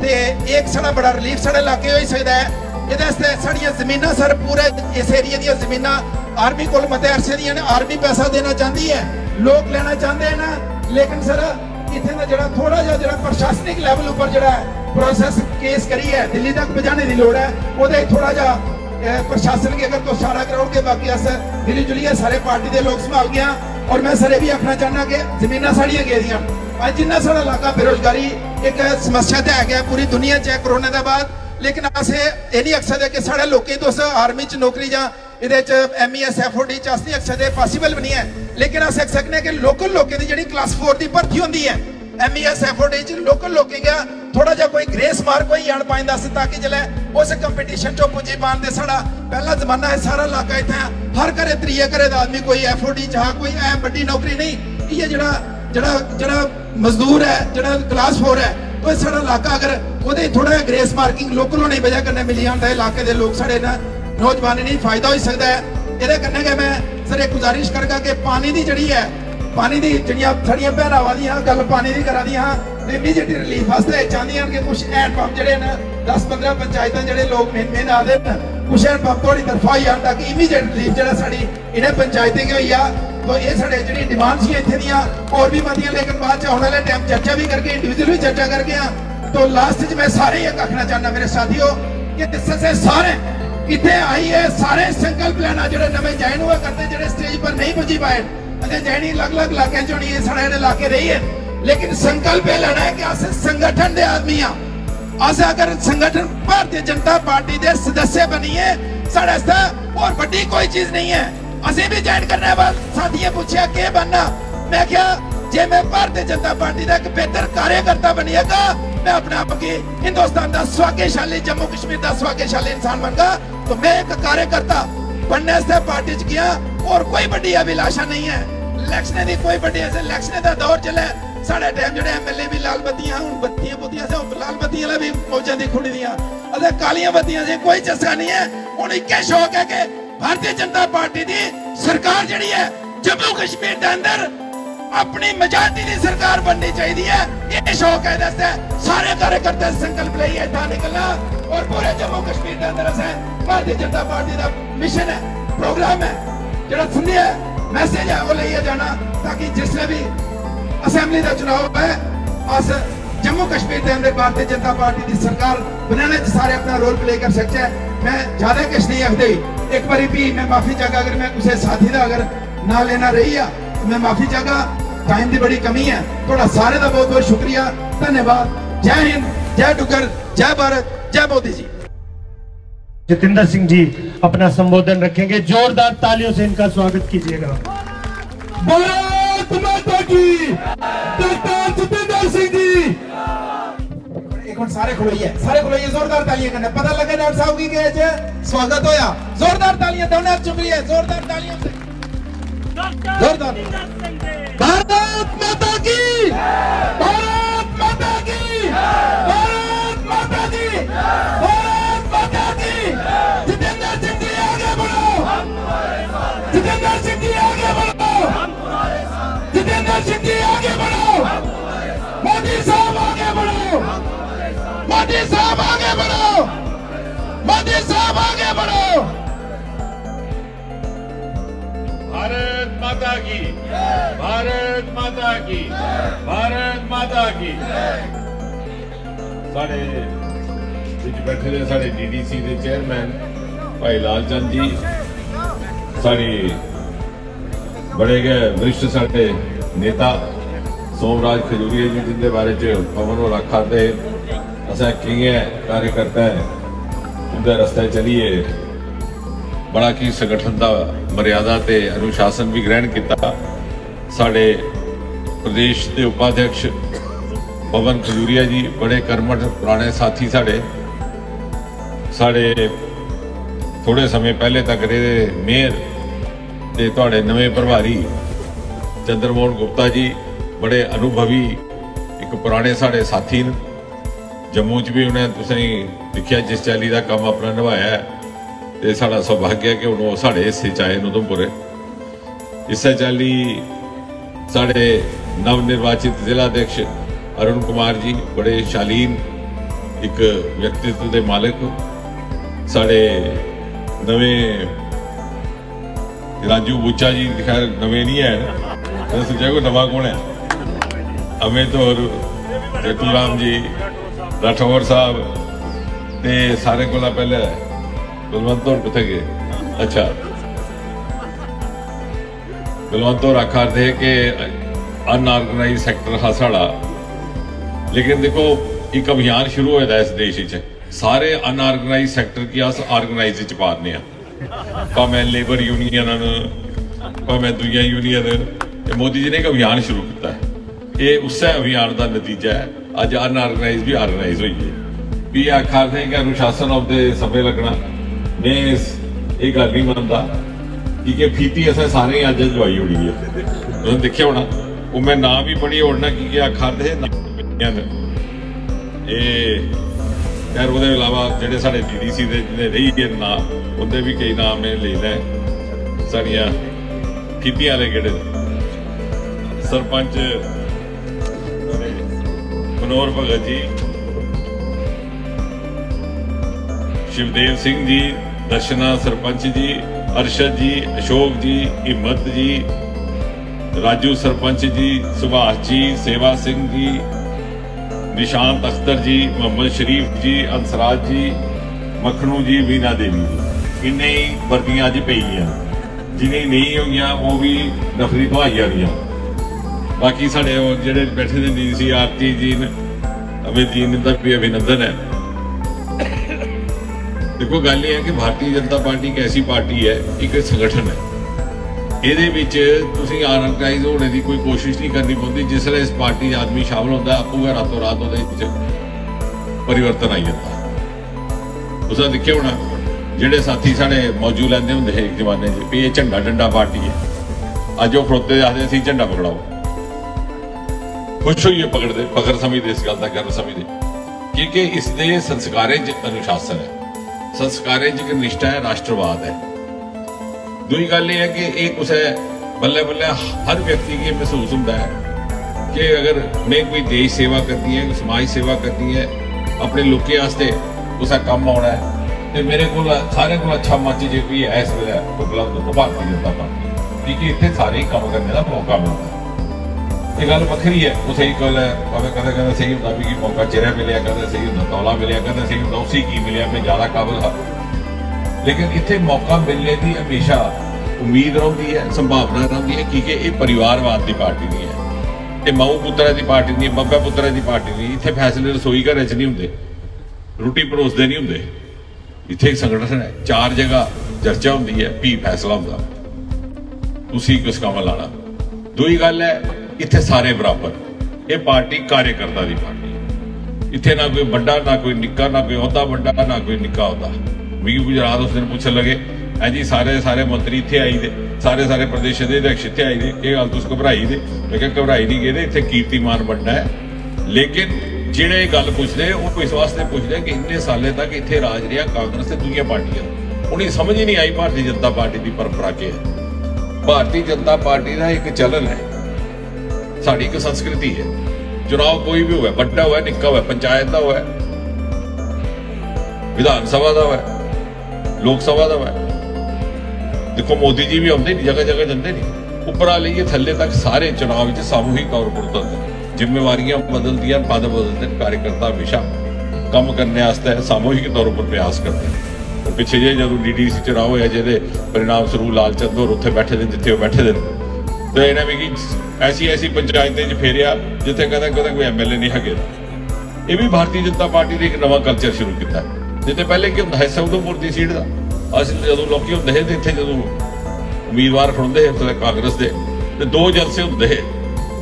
ਤੇ ਇੱਕ ਸਾਡਾ ਬੜਾ ਰਿਲੀਫ ਸਾਡੇ ਇਲਾਕੇ ਹੋਈ ਸਕਦਾ ਹੈ। ਇਹਦੇ ਵਾਸਤੇ ਸਾਡੀਆਂ ਜ਼ਮੀਨਾਂ ਸਰ ਪੂਰੇ ਇਸ ਏਰੀਆ ਦੀਆਂ ਜ਼ਮੀਨਾਂ ਆਰਮੀ ਕੋਲ ਮਤੇ ਅਰਸੇ ਦੀਆਂ ਨੇ ਆਰਮੀ ਪੈਸਾ ਦੇਣਾ ਚਾਹੁੰਦੀ ਹੈ ਲੋਕ ਲੈਣਾ ਚਾਹੁੰਦੇ ਨੇ ਲੇਕਿਨ ਸਰ ਇੱਥੇ ਦਾ ਜਿਹੜਾ ਥੋੜਾ ਜਿਹਾ ਜਿਹੜਾ ਪ੍ਰਸ਼ਾਸਨਿਕ ਲੈਵਲ ਉੱਪਰ ਜਿਹੜਾ ਪ੍ਰੋਸੈਸ ਕੇਸ ਕਰੀ ਹੈ ਦਿੱਲੀ ਤੱਕ ਪਹੁੰਚਾਣੇ ਦੀ ਲੋੜ ਹੈ ਉਹਦੇ ਥੋੜਾ ਜਿਹਾ प्रशासन की अगर तो सारा ग्राउंड के बाकी अस मिली जुलिए सारे पार्टी के लोग संभाल गया और मैं सर भी आखना चाहना कि जमीन साड़िया गेदियां अज जिन्ना सारा इलाका बेरोजगारी एक समस्या तो है गया पूरी दुनिया च है कोरोना के बाद लेकिन अस ये नहीं आख सकते कि साढ़े लोगों तो आर्मी च नौकरी या ये M E S F O D च अस नहीं आख सकते पासीबल भी नहीं है ਲੇਕਿਨ ਅਸੀਂ ਅਕਸਰ ਸਕਨੇ ਕਿ ਲੋਕਲ ਲੋਕਾਂ ਦੀ ਜਿਹੜੀ ਕਲਾਸ 4 ਦੀ ਭਰਤੀ ਹੁੰਦੀ ਹੈ ਐਮਈਐਸ ਐਫਓਡੀ 'ਚ ਲੋਕਲ ਲੋਕੀ ਗਿਆ ਥੋੜਾ ਜਿਹਾ ਕੋਈ ਗ੍ਰੇਸ ਮਾਰ ਕੋਈ ਆਣ ਪਾਇੰਦਾ ਸੀ ਤਾਂ ਕਿ ਜਿਹੜਾ ਉਸ ਕੰਪੀਟੀਸ਼ਨ 'ਚੋਂ ਪੁੱਜੀ ਪਾਣ ਦੇ ਸਾਡਾ ਪਹਿਲਾ ਜ਼ਮਾਨਾ ਹੈ, ਸਾਰਾ ਇਲਾਕਾ ਇੱਥੇ ਹਰ ਘਰੇ ਤਰੀਏ ਘਰੇ ਦਾ ਆਦਮੀ, ਕੋਈ ਐਫਓਡੀ 'ਚ ਹਾਂ ਕੋਈ ਐ ਵੱਡੀ ਨੌਕਰੀ ਨਹੀਂ। ਇਹ ਜਿਹੜਾ ਜਿਹੜਾ ਜਿਹੜਾ ਮਜ਼ਦੂਰ ਹੈ, ਜਿਹੜਾ ਕਲਾਸ 4 ਹੈ, ਉਹ ਸਾਡਾ ਇਲਾਕਾ ਅਗਰ ਉਹਦੇ ਥੋੜਾ ਜਿਹਾ ਗ੍ਰੇਸ ਮਾਰਕਿੰਗ ਲੋਕਲ ਹੋਣੀ ਵਜ੍ਹਾ ਕਰਨੇ ਮਿਲੀ ਜਾਂਦਾ ਇਲਾਕੇ ਦੇ ਲੋਕ ਸਾਡੇ ਨਾਲ ਨੌਜਵਾਨੀ ਨਹੀਂ, ਫਾਇਦਾ ਹੋ ਸਕਦਾ ਹੈ। ਇਹਦੇ ਕੰਨੇ ਕੇ ਮੈਂ ਸਰ ਗੁਜ਼ਾਰਿਸ਼ ਕਰਗਾ ਕਿ ਪਾਣੀ ਦੀ ਜਿਹੜੀ ਹੈ, ਪਾਣੀ ਦੀ ਜਿਹੜੀਆਂ ਥੜੀਆਂ ਭੈਣਾਵਾਂ ਦੀਆਂ ਗੱਲ ਪਾਣੀ ਦੀ ਕਰਾ ਦੀਆਂ ਤੇ ਇਮੀਡੀਏਟ ਰਿਲੀਫ ਵਾਸਤੇ ਚਾਹੁੰਦੀਆਂ ਕਿ ਕੁਝ ਐਡ ਪੰਪ ਜਿਹੜੇ ਨੇ 10-15 ਪੰਚਾਇਤਾਂ ਜਿਹੜੇ ਲੋਕ ਮਿਹਨ ਮਿਹਨ ਆਦੇ ਕੁਝ ਐਡ ਪੰਪ ਤੁਹਾਡੀ ਤਰਫਾ ਹੀ ਆਣ ਕਿ ਇਮੀਡੀਏਟ ਰਿਲੀਫ ਜਿਹੜਾ ਸਾਡੀ ਇਹਨੇ ਪੰਚਾਇਤੀ ਕੀ ਹੋਈ ਆ, ਤੋ ਇਹ ਸਾਡੇ ਜਿਹੜੀ ਡਿਮਾਂਡ ਸੀ ਇੱਥੇ ਦੀਆਂ, ਹੋਰ ਵੀ ਵਧੀਆਂ, ਲੇਕਿਨ ਬਾਅਦ ਚ ਆਉਣ ਵਾਲੇ ਟਾਈਮ ਚਰਚਾ ਵੀ ਕਰਕੇ ਇੰਡੀਵਿਜੂਅਲ ਵੀ ਚਰਚਾ ਕਰਕੇ ਆ, ਤੋ ਲਾਸਟ 'ਚ ਮੈਂ ਸਾਰੇ ਇਹ ਆਖਣਾ ਚਾਹੁੰਦਾ ਮੇਰੇ ਸਾਥੀਓ, ਕਿ ਦਿਸ ਸਾਰੇ ਇੱਥੇ ਆਈਏ ਸਾਰੇ ਸੰਕਲਪ ਲੈਣਾ ਜਿਹੜੇ ਨਵੇਂ ਜੈਨ ਹੋਏ ਕਰਦੇ ਜਿਹੜੇ ਸਟੇਜ ਪਰ ਨਹੀਂ ਪੁੱਜੀ ਪਾਏ ਅਤੇ ਜੈਨੀ ਅਲੱਗ-ਅਲੱਗ ਇਲਾਕੇ ਚੋਂ ਨਹੀਂ ਸੜੇ ਇਲਾਕੇ ਰਹੀ ਹੈ लेकिन संकल्प लेना है कि अस संगठन दे आदमी हाँ अस अगर संगठन भारतीय जनता पार्टी दे सदस्य बनिए साढ़े आस्तै और बड़ी कोई चीज नहीं है असि भी ज्वाइन करने बाद साथियों पूछा के बनना मैं क्या जे मैं भारतीय जनता पार्टी का एक बेहतर कार्यकर्ता बनिएगा मैं अपने आप की हिंदुस्तान का सौभाग्यशाली जम्मू कश्मीर का सौभाग्यशाली इंसान बनगा तो मैं एक कार्यकर्ता बनने से पार्टी च गया और कोई बड़ी अभिलाषा नहीं है इलेक्शन की कोई बड़ी ऐसे इलेक्शन का दौर चले साढ़े टाइम ਜਿਹੜੇ ਐਮਐਲਏ ਵੀ ਲਾਲ ਬੱਤੀਆਂ ਹੁਣ ਬੱਤੀਆਂ ਬੁੱਤੀਆਂ ਸੇ ਉਹ ਲਾਲ ਬੱਤੀਆਂ ਵਾਲਾ ਵੀ ਪਹੁੰਚਾਂ ਦੀ ਖੁੜੀ ਦੀਆਂ ਅਤੇ ਕਾਲੀਆਂ ਬੱਤੀਆਂ ਸੇ ਕੋਈ ਚਸਕਾ ਨਹੀਂ ਹੈ ਹੁਣ ਇੱਕੇ ਸ਼ੌਕ ਹੈ ਕਿ ਭਾਰਤੀ ਜਨਤਾ ਪਾਰਟੀ ਦੀ ਸਰਕਾਰ ਜਿਹੜੀ ਹੈ ਜੰਮੂ ਕਸ਼ਮੀਰ ਦੇ ਅੰਦਰ ਆਪਣੀ ਮਜਾਦੀ ਦੀ ਸਰਕਾਰ ਬਣਨੀ ਚਾਹੀਦੀ ਹੈ। ਇਹ ਸ਼ੌਕ ਹੈ, ਦੱਸਦਾ ਸਾਰੇ ਕਾਰਜਕਰਤਾ ਸੰਕਲਪ ਲਈਏ ਤਾਂ ਨਿਕਲਣਾ। ਔਰ ਪੂਰੇ ਜੰਮੂ ਕਸ਼ਮੀਰ ਦੇ ਅੰਦਰ ਅਸਾਂ ਭਾਰਤੀ ਜਨਤਾ ਪਾਰਟੀ ਦਾ ਮਿਸ਼ਨ ਹੈ, ਪ੍ਰੋਗਰਾਮ ਹੈ, ਜਿਹੜਾ ਸੁਣਿਆ ਮੈਸੇਜ ਹੈ, ਉਹ ਲਈਏ ਜਾਣਾ ਤਾਂ ਕਿ ਜਿਸ ਵੀ ਅਸੈਂਬਲੀ ਦਾ ਚੁਣਾਵ ਹੈ ਅਸ ਜੰਮੂ ਕਸ਼ਮੀਰ ਦੇ ਅੰਦਰ ਭਾਰਤੀ ਜਨਤਾ ਪਾਰਟੀ ਦੀ ਸਰਕਾਰ ਬਣਾਉਣ ਚ ਸਾਰੇ ਆਪਣਾ ਰੋਲ ਪਲੇ ਕਰ ਸਕਦਾ ਹੈ। ਮੈਂ ਜ਼ਿਆਦਾ ਕੁਝ ਨਹੀਂ ਆਖਦੇ। ਇੱਕ ਵਾਰੀ ਵੀ ਮੈਂ ਮਾਫੀ ਚਾਹਾਂਗਾ, ਅਗਰ ਮੈਂ ਕਿਸੇ ਸਾਥੀ ਦਾ ਅਗਰ ਨਾ ਲੈਣਾ ਰਹੀ ਆ मैं माफ़ी चाहगा टाइम की बड़ी कमी है। थोड़ा सारे का बहुत बहुत शुक्रिया। धन्यवाद। जय हिंद जय डुगर जय भारत जय मोदी जी। जितेंद्र सिंह जी अपना संबोधन रखेंगे। जोरदार तालियों से इनका स्वागत कीजिएगा। जितेंद्र सिंह जी। सारे खड़ोइए सारे जोरदार तालियाँ करने। पता लगे साहब की स्वागत होया। जोरदार तालियाँ दोनों चुक रही है जोरदार तालियाँ। भारत माता भारत माता माता जितेंद्र जी जितेंद्र सिंह जी आगे बढ़ो। जितेंद्र जी आगे बढ़ो। मोदी साहब आगे बढ़ो। मोदी साहब आगे बढ़ो। मोदी साहब आगे बढ़ो भारत माता की। भारत माता की। भारत माता की। साढ़े बैठे दे साढ़े डीडीसी दे चेयरमैन भाई लाल चंद जी। साढ़े, बड़े गए वरिष्ठ साढ़े नेता, सोमराज खजूरिया जी जिंद बारे च पवन और आखा दे। असें किए कार्यकर्ता उंदे रस्ते चलिए। बड़ा की संगठन का ਮਰਿਆਦਾ ਤੇ ਅਨੁਸ਼ਾਸਨ ਵੀ ਗ੍ਰਹਿਣ ਕੀਤਾ। ਸਾਡੇ ਪ੍ਰਦੇਸ਼ ਦੇ ਉਪਾਧਿਅਕਸ਼ ਪਵਨ ਖਜੂਰੀਆ ਜੀ ਬੜੇ ਕਰਮਠ ਪੁਰਾਣੇ ਸਾਥੀ ਸਾਡੇ। ਸਾਡੇ ਥੋੜੇ ਸਮੇਂ ਪਹਿਲੇ ਤੱਕ ਰਹੇ ਮੇਅਰ ਤੇ ਤੁਹਾਡੇ ਨਵੇਂ ਪ੍ਰਭਾਰੀ ਚੰਦਰਮੋਹਨ ਗੁਪਤਾ ਜੀ ਬੜੇ ਅਨੁਭਵੀ ਇੱਕ ਪੁਰਾਣੇ ਸਾਡੇ ਸਾਥੀ ਨੇ। ਜੰਮੂ 'ਚ ਵੀ ਉਹਨੇ ਤੁਸੀਂ ਦੇਖਿਆ ਜਿਸ ਚਾਲੀ ਦਾ ਕੰਮ ਆਪਣਾ ਨਿਭਾਇਆ ਹੈ। ਤੇ ਸਾਡਾ ਸੁਭਾਗਿਆ ਹੈ ਕਿ ਹੁਣ ਉਹ ਸਾਡੇ ਹਿੱਸੇ ਚ ਆਏ ਨੇ ਉਧਮਪੁਰੇ ਇਸੇ ਚਾਲੀ ਸਾਡੇ ਨਵ ਨਿਰਵਾਚਿਤ ਜ਼ਿਲ੍ਹਾ ਅਧਿਕਸ਼ ਅਰੁਣ ਕੁਮਾਰ ਜੀ ਬੜੇ ਸ਼ਾਲੀਨ ਇੱਕ ਵਿਅਕਤੀਤਵ ਦੇ ਮਾਲਕ, ਸਾਡੇ ਨਵੇਂ ਰਾਜੂ ਬੁੱਚਾ ਜੀ, ਖੈਰ ਨਵੇਂ ਨਹੀਂ ਹੈ ਮੈਂ ਸੋਚਿਆ ਕੋਈ ਨਵਾਂ ਕੌਣ ਹੈ? ਅਮਿਤ ਔਰ ਜੱਟੂ ਰਾਮ ਜੀ, ਰਾਠੌਰ ਸਾਹਿਬ ਤੇ ਸਾਰੇ ਕੋਲ ਪਹਿਲੇ। ਬਲਵੰਤ ਔਰ ਕਿੱਥੇ ਗਏ? ਅੱਛਾ। ਬਲਵੰਤ ਔਰ ਆਖਰ ਦੇ ਕਿ ਅਨਆਰਗੇਨਾਈਜ਼ ਸੈਕਟਰ ਹੈ ਸਾਡਾ ਲੇਕਿਨ ਦੇਖੋ, ਇੱਕ ਅਭਿਆਨ ਸ਼ੁਰੂ ਹੋਇਆ ਇਸ ਦੇਸ਼ ਵਿੱਚ। ਸਾਰੇ ਅਨਆਰਗੇਨਾਈਜ਼ ਸੈਕਟਰ ਕੀ ਅਸ ਆਰਗੇਨਾਈਜ਼ ਵਿੱਚ ਪਾਦਨੇ ਆ। ਭਾਵੇਂ ਲੇਬਰ ਯੂਨੀਅਨਾਂ ਨੂੰ ਭਾਵੇਂ ਦੂਜੀਆਂ ਯੂਨੀਅਨ ਇਹ ਮੋਦੀ ਜੀ ਨੇ ਇੱਕ ਅਭਿਆਨ ਸ਼ੁਰੂ ਕੀਤਾ। ਹੈ ਇਹ ਉਸੇ ਅਭਿਆਨ ਦਾ ਨਤੀਜਾ ਹੈ। ਅੱਜ ਅਨਆਰਗੇਨਾਈਜ਼ ਵੀ ਆਰਗੇਨਾਈਜ਼ ਹੋਈ ਹੈ। ਵੀ ਇਹ ਆਖਰ ਦੇ ਮੈਂ ਇਹ ਗੱਲ ਨਹੀਂ ਮੰਨਦਾ ਕਿ ਕਿ ਫੀਤੀ ਅਸਾਂ ਸਾਰੇ ਅੱਜ ਜਵਾਈ ਹੋਣੀ ਹੈ। ਤੁਸੀਂ ਦੇਖਿਆ ਹੋਣਾ, ਉਹ ਮੈਂ ਨਾਂ ਵੀ ਪੜ੍ਹੀ ਹੋਣਾ ਕਿ ਕਿ ਆਖਰ ਦੇ ਨਾਂ ਇਹ ਯਾਰ ਉਹਦੇ ਇਲਾਵਾ ਜਿਹੜੇ ਸਾਡੇ ਡੀਡੀਸੀ ਦੇ, ਜਿਹਨੇ ਰਹੀ ਗਏ ਨਾਂ, ਉਹਦੇ ਵੀ ਕਈ ਨਾਮ ਨੇ, ਲੈ ਲੈ। ਸਾਡੀਆਂ ਫੀਤੀਆਂ ਵਾਲੇ ਕਿਹੜੇ ਸਰਪੰਚ ਮਨੋਹਰ ਭਗਤ ਜੀ, ਸ਼ਿਵਦੇਵ ਸਿੰਘ ਜੀ ਦਰਸ਼ਨਾ ਸਰਪੰਚ ਜੀ, ਅਰਸ਼ਦ ਜੀ, ਅਸ਼ੋਕ ਜੀ, ਹਿੰਮਤ ਜੀ, ਰਾਜੂ ਸਰਪੰਚ ਜੀ, ਸੁਭਾਸ਼ ਜੀ, ਸੇਵਾ ਸਿੰਘ ਜੀ, ਨਿਸ਼ਾਂਤ ਅਖਤਰ ਜੀ, ਮੁਹੰਮਦ ਸ਼ਰੀਫ ਜੀ ਅੰਸਰਾਜ ਜੀ, ਮਖਣੂ ਜੀ, ਵੀਨਾ ਦੇਵੀ ਜੀ। ਇੰਨੇ ਹੀ ਵਰਦੀਆਂ ਅੱਜ ਪਈਆਂ ਜਿਹਨੇ ਨਹੀਂ ਹੋਈਆਂ, ਉਹ ਵੀ ਨਫਰੀ ਭਾਈਆਂ ਦੀਆਂ ਬਾਕੀ ਸਾਡੇ ਜਿਹੜੇ ਬੈਠੇ ਨੇ ਡੀਸੀ ਆਰਤੀ ਜੀ ਨੇ, ਅਮਿਤ ਜੀ ਨੇ ਵੀ ਅਭਿਨੰਦਨ ਹੈ। ਦੇਖੋ, ਗੱਲ ਇਹ ਹੈ ਕਿ ਭਾਰਤੀ ਜਨਤਾ ਪਾਰਟੀ ਇੱਕ ਐਸੀ ਪਾਰਟੀ ਹੈ, ਇੱਕ ਸੰਗਠਨ ਹੈ। ਇਹਦੇ ਵਿੱਚ ਤੁਸੀਂ ਆਰਗੇਨਾਈਜ਼ ਹੋਣੇ ਦੀ ਕੋਈ ਕੋਸ਼ਿਸ਼ ਨਹੀਂ ਕਰਨੀ ਪੈਂਦੀ ਜਿਸ ਵੇਲੇ ਇਸ ਪਾਰਟੀ 'ਚ ਆਦਮੀ ਸ਼ਾਮਲ ਹੁੰਦਾ, ਆਪੂ ਰਾਤੋਂ ਰਾਤ ਉਹਦੇ ਵਿੱਚ ਪਰਿਵਰਤਨ ਆਈ ਜਾਂਦਾ। ਉਸਾ ਦੇਖਿਆ ਹੋਣਾ, ਜਿਹੜੇ ਸਾਥੀ ਸਾਡੇ ਮੌਜੂਦ ਲੈਂਦੇ ਹੁੰਦੇ ਸੀ ਇੱਕ ਜ਼ਮਾਨੇ 'ਚ, ਵੀ ਇਹ ਝੰਡਾ ਡੰਡਾ ਪਾਰਟੀ ਹੈ। ਅੱਜ ਉਹ ਖੜੋਤੇ ਆਖਦੇ ਸੀ ਝੰਡਾ ਪਕੜਾਓ। ਖੁਸ਼ ਹੋਈਏ ਪਕੜਦੇ ਫਖਰ ਸਮਝਦੇ, ਇਸ ਗੱਲ ਦਾ ਗਰਵ ਸਮਝਦੇ। ਕਿਉਂਕਿ ਇਸ ਦੇ ਸੰਸਕਾਰੇ 'ਚ ਅਨੁਸ਼ਾਸਨ ਹੈ। ਸੰਸਕਾਰੇ 'ਚ ਇੱਕ ਨਿਸ਼ਠਾ ਹੈ, ਰਾਸ਼ਟਰਵਾਦ ਹੈ। ਦੂਜੀ ਗੱਲ ਇਹ ਹੈ ਕਿ ਇਹ ਕੁਛ ਹੈ, ਬੱਲੇ ਬੱਲੇ ਹਰ ਵਿਅਕਤੀ ਕੀ ਮਹਿਸੂਸ ਹੁੰਦਾ ਹੈ ਕਿ ਅਗਰ ਮੈਂ ਕੋਈ ਦੇਸ਼ ਸੇਵਾ ਕਰਨੀ ਹੈ ਸਮਾਜ ਸੇਵਾ ਕਰਨੀ ਹੈ, ਆਪਣੇ ਲੋਕਾਂ ਵਾਸਤੇ ਉਸਾ ਕੰਮ ਆਉਣਾ ਹੈ, ਤੇ ਮੇਰੇ ਕੋਲ ਸਾਰੇ ਕੋਲ ਅੱਛਾ ਮੰਚ ਜੇ ਕੋਈ ਹੈ ਇਸ ਵੇਲੇ ਉਪਲਬਧ ਭਾਰਤੀ ਜਨਤਾ ਪਾਰਟੀ ਕਿ ਇੱਥੇ ਸਾਰੇ ਕੰਮ ਕਰਨ ਦਾ ਮੌਕਾ ਮਿਲਦਾ ਹੈ। ਇਹ ਗੱਲ ਵੱਖਰੀ ਹੈ। ਉਹ ਸਹੀ ਗੱਲ ਹੈ। ਭਾਵੇਂ ਕਦੇ ਕਦੇ ਸਹੀ ਹੁੰਦਾ ਵੀ ਕਿ ਮੌਕਾ ਚਿਹਰਾ ਮਿਲਿਆ, ਕਦੇ ਸਹੀ ਹੁੰਦਾ ਤੌਲਾ ਮਿਲਿਆ, ਕਦੇ ਸਹੀ ਹੁੰਦਾ ਉਸੇ ਕੀ ਮਿਲਿਆ ਮੈਂ ਜ਼ਿਆਦਾ ਕਾਬਲ ਹਾਂ। ਲੇਕਿਨ ਇੱਥੇ ਮੌਕਾ ਮਿਲਣੇ ਦੀ ਹਮੇਸ਼ਾ ਉਮੀਦ ਰਹਿੰਦੀ ਹੈ, ਸੰਭਾਵਨਾ ਰਹਿੰਦੀ ਹੈ ਕਿ ਇਹ ਪਰਿਵਾਰਵਾਦ ਦੀ ਪਾਰਟੀ ਨਹੀਂ ਹੈ। ਇਹ ਮਾਊ ਪੁੱਤਰਾਂ ਦੀ ਪਾਰਟੀ ਨਹੀਂ, ਬੱਬਾ ਪੁੱਤਰਾਂ ਦੀ ਪਾਰਟੀ ਨਹੀਂ। ਇੱਥੇ ਫੈਸਲੇ ਰਸੋਈ ਘਰ ਚ ਨਹੀਂ ਹੁੰਦੇ। ਰੋਟੀ ਪਰੋਸਦੇ ਨਹੀਂ ਹੁੰਦੇ। ਇੱਥੇ ਸੰਗਠਨ ਹੈ। ਚਾਰ ਜਗ੍ਹਾ ਚਰਚਾ ਹੁੰਦੀ ਹੈ, ਵੀ ਫੈਸਲਾ ਹੁੰਦਾ। ਤੁਸੀਂ ਕਿਸ ਕੰਮ ਲਾਣਾ ਦੂਜੀ ਗੱਲ ਹੈ ਇੱਥੇ ਸਾਰੇ ਬਰਾਬਰ। ਇਹ ਪਾਰਟੀ ਕਾਰਜਕਰਤਾ ਦੀ ਪਾਰਟੀ ਹੈ। ਇੱਥੇ ਨਾ ਕੋਈ ਵੱਡਾ, ਨਾ ਕੋਈ ਨਿੱਕਾ, ਨਾ ਕੋਈ ਅਹੁਦਾ ਵੱਡਾ, ਨਾ ਕੋਈ ਨਿੱਕਾ ਅਹੁਦਾ। ਵੀ ਗੁਜਰਾਤ ਉਸ ਦਿਨ ਪੁੱਛਣ ਲਗੇ, ਐ ਜੀ, ਸਾਰੇ ਸਾਰੇ ਮੰਤਰੀ ਇੱਥੇ ਆਈ ਦੇ, ਸਾਰੇ ਸਾਰੇ ਪ੍ਰਦੇਸ਼ ਦੇ ਅਧਿਕਸ਼ ਇੱਥੇ ਆਈ ਦੇ, ਇਹ ਗੱਲ ਤੁਸੀਂ ਘਬਰਾਈ ਦੇ? ਮੈਂ ਕਿਹਾ, ਘਬਰਾਈ ਨਹੀਂ ਗਏ ਇੱਥੇ ਕੀਰਤੀਮਾਨ ਵੱਡਾ ਹੈ। ਲੇਕਿਨ ਜਿਹੜੇ ਇਹ ਗੱਲ ਪੁੱਛਦੇ ਉਹ ਇਸ ਵਾਸਤੇ ਪੁੱਛਦੇ ਕਿ ਇੰਨੇ ਸਾਲੇ ਤੱਕ ਇੱਥੇ ਰਾਜ ਰਿਹਾ ਕਾਂਗਰਸ ਤੇ ਦੂਜੀਆਂ ਪਾਰਟੀਆਂ। ਉਹਨੀ ਸਮਝ ਹੀ ਨਹੀਂ ਆਈ, ਭਾਰਤੀ ਜਨਤਾ ਪਾਰਟੀ ਦੀ ਪਰੰਪਰਾ ਕੀ ਹੈ? ਭਾਰਤੀ ਜਨਤਾ ਪਾਰਟੀ ਦਾ ਇੱਕ ਚਲਨ ਹੈ। ਸਾਡੀ ਇੱਕ ਸੰਸਕ੍ਰਿਤੀ ਹੈ। ਚੁਣਾਵ ਕੋਈ ਵੀ ਹੋਵੇ ਵੱਡਾ ਹੋਵੇ ਨਿੱਕਾ ਹੋਵੇ ਪੰਚਾਇਤ ਦਾ ਹੋਵੇ ਵਿਧਾਨ ਸਭਾ ਦਾ ਹੋਵੇ ਲੋਕ ਸਭਾ ਦਾ ਹੋਵੇ। ਦੇਖੋ ਮੋਦੀ ਜੀ ਵੀ ਆਉਂਦੇ ਨਹੀਂ ਜਗ੍ਹਾ ਜਗ੍ਹਾ ਜਾਂਦੇ ਨਹੀਂ। ਉੱਪਰਾਂ ਲਈਏ ਥੱਲੇ ਤੱਕ ਸਾਰੇ ਚੁਣਾਵ ਵਿੱਚ ਸਾਮੂਹਿਕ ਤੌਰ ਪਰ ਜ਼ਿੰਮੇਵਾਰੀਆਂ ਬਦਲਦੀਆਂ ਪਦ ਬਦਲਦੇ ਨੇ, ਕਾਰਜਕਰਤਾ ਹਮੇਸ਼ਾ ਕੰਮ ਕਰਨੇ ਵਾਸਤੇ ਸਾਮੂਹਿਕ ਤੌਰ ਉੱਪਰ ਪ੍ਰਯਾਸ ਕਰਦੇ ਨੇ। ਪਿੱਛੇ ਜੇ ਜਦੋਂ ਡੀਡੀਸੀ ਚੁਣਾਵ ਹੋਇਆ ਜਿਹਦੇ ਪਰਿਣਾਮ ਸਰੂਪ ਲਾਲ ਚੰਦੋਰ ਉੱਥੇ ਬੈਠੇ ਨੇ ਜਿੱਥੇ ਉਹ ਬੈਠੇ ਦੇ ਤੇ ਇਹਨਾਂ ਵੀ ਐਸੀ ਐਸੀ ਪੰਚਾਇਤਾਂ 'ਚ ਫੇਰਿਆ, ਜਿੱਥੇ ਕਦੇ ਕਦੇ ਕੋਈ ਐਮਐਲਏ ਨਹੀਂ ਹੈਗੇ। ਇਹ ਵੀ ਭਾਰਤੀ ਜਨਤਾ ਪਾਰਟੀ ਨੇ ਇੱਕ ਨਵਾਂ ਕਲਚਰ ਸ਼ੁਰੂ ਕੀਤਾ ਜਿੱਤੇ ਪਹਿਲੇ ਕੀ ਹੁੰਦਾ ਹੈ ਸੌਦੋਪੁਰ ਦੀ ਸੀਟ ਦਾ। ਅਸੀਂ ਜਦੋਂ ਲੋਕੀ ਹੁੰਦੇ ਤੇ ਇੱਥੇ ਜਦੋਂ ਉਮੀਦਵਾਰ ਖੜੋਂਦੇ ਸੀ ਕਾਂਗਰਸ ਦੇ। ਤੇ ਦੋ ਜਲਸੇ ਹੁੰਦੇ ਸੀ,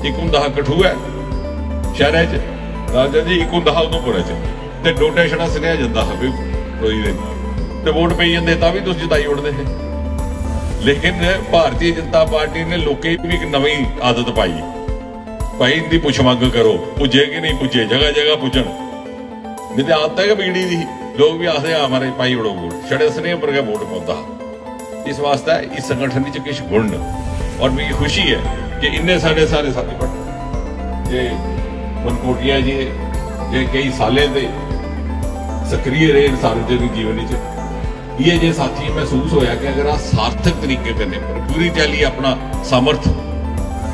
ਇੱਕ ਹੁੰਦਾ ਕਠੂਆ, ਸ਼ਹਿਰਾਂ 'ਚ। ਰਾਜਾ ਜੀ, ਇੱਕ ਹੁੰਦਾ ਹੈ ਉਦੋਂਪੁਰ 'ਚ। ਤੇ ਡੋਟੇਸ਼ਨਾਂ ਸੁਣਿਆ ਜਾਂਦਾ ਹੈ ਵੀ ਕੋਈ ਦੇ ਤੇ ਵੋਟ ਪਈ ਜਾਂਦੇ ਤਾਂ ਵੀ ਤੁਸੀਂ ਜਿਤਾਈ ਉੜਦੇ ਸੀ। ਲੇਕਿਨ ਭਾਰਤੀ ਜਨਤਾ ਪਾਰਟੀ ਨੇ ਲੋਕੇ ਵੀ ਇੱਕ ਨਵੀਂ ਆਦਤ ਪਾਈ। ਭਾਈ ਦੀ ਪੁੱਛ ਮੰਗ ਕਰੋ, ਪੁੱਜੇ ਕਿ ਨਹੀਂ ਪੁੱਜੇ, ਜਗ੍ਹਾ ਜਗ੍ਹਾ ਪੁੱਜਣ। ਨਹੀਂ ਤੇ ਆਦਤ ਹੈ ਕਿ ਬੀੜੀ ਦੀ? ਲੋਕ ਵੀ ਆਖਦੇ ਆ, ਹਮਾਰੇ ਪਾਈ ਉੜੋ ਵੋਟ। ਛੜੇ ਸਨੇ ਪਰ ਕੇ ਵੋਟ ਪਾਉਂਦਾ। ਇਸ ਵਾਸਤੇ ਇਸ ਸੰਗਠਨ ਵਿੱਚ ਕੁਝ ਗੁਣ। ਔਰ ਮੇਰੀ ਖੁਸ਼ੀ ਹੈ ਕਿ ਇੰਨੇ ਸਾਡੇ ਸਾਰੇ ਸਾਥੀ ਬਣ ਜੇ ਮਨਕੋਟਿਆ ਜੀ, ਜੇ ਕਈ ਸਾਲੇ ਦੇ ਸਕਰੀਏ ਰਹੇ ਇਨਸਾਨ ਜੀਵਨ ਵਿੱਚ ਇਹ ਜੇ ਸਾਥੀ ਮਹਿਸੂਸ ਹੋਇਆ ਕਿ ਅਗਰ ਆ ਸਾਰਥਕ ਤਰੀਕੇ ਕਰਨੇ ਪਰ ਪੂਰੀ ਚਾਲੀ ਆਪਣਾ ਸਮਰਥ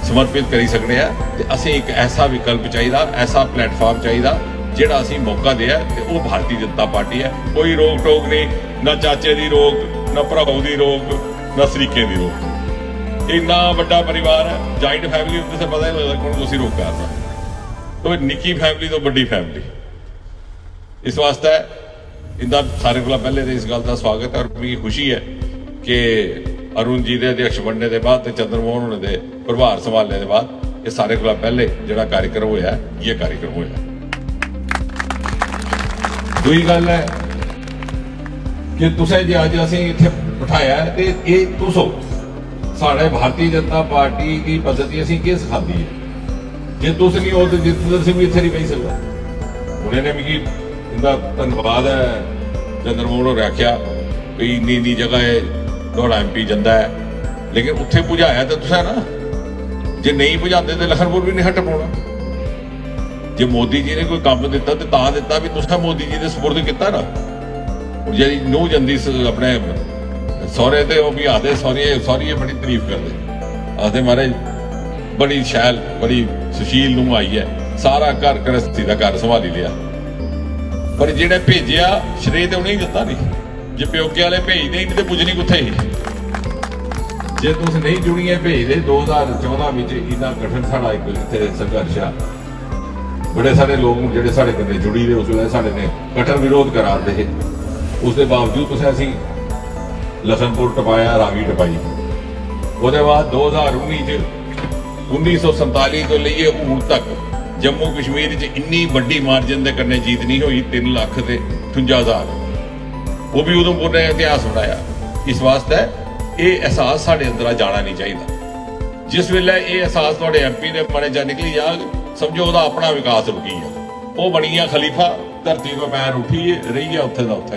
ਸਮਰਪਿਤ ਕਰੀ ਸਕਦੇ ਆ, ਤੇ ਅਸੀਂ ਇੱਕ ਐਸਾ ਵਿਕਲਪ ਚਾਹੀਦਾ, ਐਸਾ ਪਲੇਟਫਾਰਮ ਚਾਹੀਦਾ, ਜਿਹੜਾ ਅਸੀਂ ਮੌਕਾ ਦਿਆ ਤੇ ਉਹ ਭਾਰਤੀ ਜਨਤਾ ਪਾਰਟੀ ਹੈ। ਕੋਈ ਰੋਕ ਟੋਕ ਨਹੀਂ, ਨਾ ਚਾਚੇ ਦੀ ਰੋਕ, ਨਾ ਭਰਾਉ ਦੀ ਰੋਕ, ਨਾ ਸਰੀਕੇ ਦੀ ਰੋਕ। ਇੰਨਾ ਵੱਡਾ ਪਰਿਵਾਰ ਹੈ ਜੁਆਇੰਟ ਫੈਮਿਲੀ ਹੁੰਦੇ ਸੇ ਪਤਾ ਹੀ ਨਹੀਂ ਲੱਗਦਾ ਕੌਣ ਤੁਸੀਂ ਰੋਕ ਕਰਦਾ ਤੋ ਨਿੱਕੀ ਫੈਮਿਲੀ ਤੋਂ ਵੱਡੀ ਫੈਮਿਲੀ ਇਸ ਵਾਸਤੇ ਇਹਦਾ ਸਾਰੇ ਕੋਲ ਪਹਿਲੇ ਤੇ ਇਸ ਗੱਲ ਦਾ ਸਵਾਗਤ ਹੈ ਔਰ ਮੇਰੀ ਖੁਸ਼ੀ ਹੈ ਕਿ ਅਰੁਣ ਜੀ ਦੇ ਅਧਿਕਸ਼ ਬਣਨੇ ਦੇ ਬਾਅਦ ਤੇ ਚੰਦਰਮੋਹਨ ਹੋਣੇ ਦੇ ਪ੍ਰਭਾਰ ਸੰਭਾਲਣ ਦੇ ਬਾਅਦ ਇਹ ਸਾਰੇ ਕੋਲ ਪਹਿਲੇ ਜਿਹੜਾ ਕਾਰਜਕ੍ਰਮ ਹੋਇਆ ਇਹ ਕਾਰਜਕ੍ਰਮ ਹੋਇਆ ਦੂਈ ਗੱਲ ਹੈ ਕਿ ਤੁਸੀਂ ਜੇ ਅੱਜ ਅਸੀਂ ਇੱਥੇ ਬਿਠਾਇਆ ਤੇ ਇਹ ਤੁਸੋ ਸਾਡੇ ਭਾਰਤੀ ਜਨਤਾ ਪਾਰਟੀ ਦੀ ਪद्धਤੀ ਅਸੀਂ ਕੀ ਸਿਖਾਉਂਦੀ ਹੈ? ਜੇ ਤੁਸੀਂ ਨਹੀਂ ਹੋ ਤੇ ਜਿੱਤਦਰ ਸਿੰਘ ਵੀ ਇੱਥੇ ਨਹੀਂ ਬਹਿ ਸਕਦਾ। ਉਹਨੇ ਨੇ ਵੀ ਇਹਦਾ ਧੰਨਵਾਦ ਹੈ। ਚੰਦਰਮੋਹਨ ਨੂੰ ਰੱਖਿਆ ਵੀ ਇੰਨੀ ਇੰਨੀ ਜਗ੍ਹਾ ਹੈ ਤੁਹਾਡਾ ਐਮਪੀ ਜਾਂਦਾ ਹੈ। ਲੇਕਿਨ ਉੱਥੇ ਪੁਜਾਇਆ ਤਾਂ ਤੁਸੀਂ ਨਾ। ਜੇ ਨਹੀਂ ਪੁਜਾਉਂਦੇ ਤੇ ਲਖਨਪੁਰ ਵੀ ਨਹੀਂ ਹਟ ਪਾਉਣਾ। ਜੇ ਮੋਦੀ ਜੀ ਨੇ ਕੋਈ ਕੰਮ ਦਿੱਤਾ ਤੇ ਤਾਂ ਦਿੱਤਾ ਵੀ ਤੁਸੀਂ ਮੋਦੀ ਜੀ ਦੇ ਸਪੁਰਦ ਕੀਤਾ ਨਾ। ਹੁਣ ਜਿਹੜੀ ਨੂੰ ਜੰਦੀ ਆਪਣੇ ਸਹੁਰੇ ਤੇ ਉਹ ਵੀ ਆਦੇ ਸੌਰੀ ਸੌਰੀ ਬੜੀ ਤਾਰੀਫ ਕਰਦੇ। ਆਦੇ ਮਹਾਰਾਜ, ਬੜੀ ਸ਼ੈਲ, ਬੜੀ ਸੁਸ਼ੀਲ ਨੂੰ ਆਈ ਹੈ। ਸਾਰਾ ਘਰ ਗ੍ਰਸਤੀ ਦਾ ਘਰ ਸੰਭਾਲੀ ਲਿਆ। ਪਰ ਜਿਹੜੇ ਭੇਜਿਆ ਸ਼੍ਰੇ ਤੇ ਉਹਨੇ ਦਿੱਤਾ ਨਹੀਂ। ਜੇ ਪਿਓਕੇ ਵਾਲੇ ਭੇਜਦੇ ਨਹੀਂ ਤੇ ਪੁੱਜਣੀ ਕਿੱਥੇ ਸੀ? ਜੇ ਤੁਸੀਂ ਨਹੀਂ ਜੁੜੀਆਂ, ਭੇਜਦੇ 2014 ਵਿੱਚ ਇਹਦਾ ਗਠਨ ਸਾਡਾ ਇੱਕ ਇੱਥੇ ਸੰਘਰਸ਼ ਆ। ਬੜੇ ਸਾਰੇ ਲੋਕ ਜਿਹੜੇ ਸਾਡੇ ਕੰਨੇ ਜੁੜੀ ਦੇ ਉਸ ਵੇਲੇ ਸਾਡੇ ਨੇ ਕਠਨ ਵਿਰੋਧ ਕਰਾਉਂਦੇ ਸੀ। ਉਸ ਦੇ ਬਾਵਜੂਦ ਤੁਸੀਂ ਅਸੀਂ ਲਖਨਪੁਰ ਟਪਾਇਆ ਰਾਵੀ ਟਪਾਈ। ਉਹਦੇ ਬਾਅਦ 2019 ਚ 1947 ਤੋਂ ਲਈਏ ਹੁਣ ਤੱਕ। ਜੰਮੂ ਕਸ਼ਮੀਰ 'ਚ ਇੰਨੀ ਵੱਡੀ ਮਾਰਜਨ ਦੇ ਕੰਨੇ ਜੀਤ ਨਹੀਂ ਹੋਈ 3 ਲੱਖ ਤੇ 58000 ਉਹ ਵੀ ਉਦੋਂ ਨੇ ਇਤਿਹਾਸ ਬਣਾਇਆ। ਇਸ ਵਾਸਤੇ ਇਹ ਅਹਿਸਾਸ ਸਾਡੇ ਅੰਦਰ ਜਾਣਾ ਨਹੀਂ ਚਾਹੀਦਾ। ਜਿਸ ਵੇਲੇ ਇਹ ਅਹਿਸਾਸ ਤੁਹਾਡੇ ਐਮਪੀ ਦੇ ਮਨੇ ਜਾਂ ਨਿਕਲੀ ਜਾ ਸਮਝੋ ਉਹਦਾ ਆਪਣਾ ਵਿਕਾਸ ਰੁਕੀ ਆ। ਉਹ ਬਣੀ ਆ ਖਲੀਫਾ ਧਰਤੀ ਤੋਂ ਪੈਰ ਉੱਠੀ ਹੈ, ਰਹੀ ਆ ਉੱਥੇ ਦਾ ਉੱਥੇ।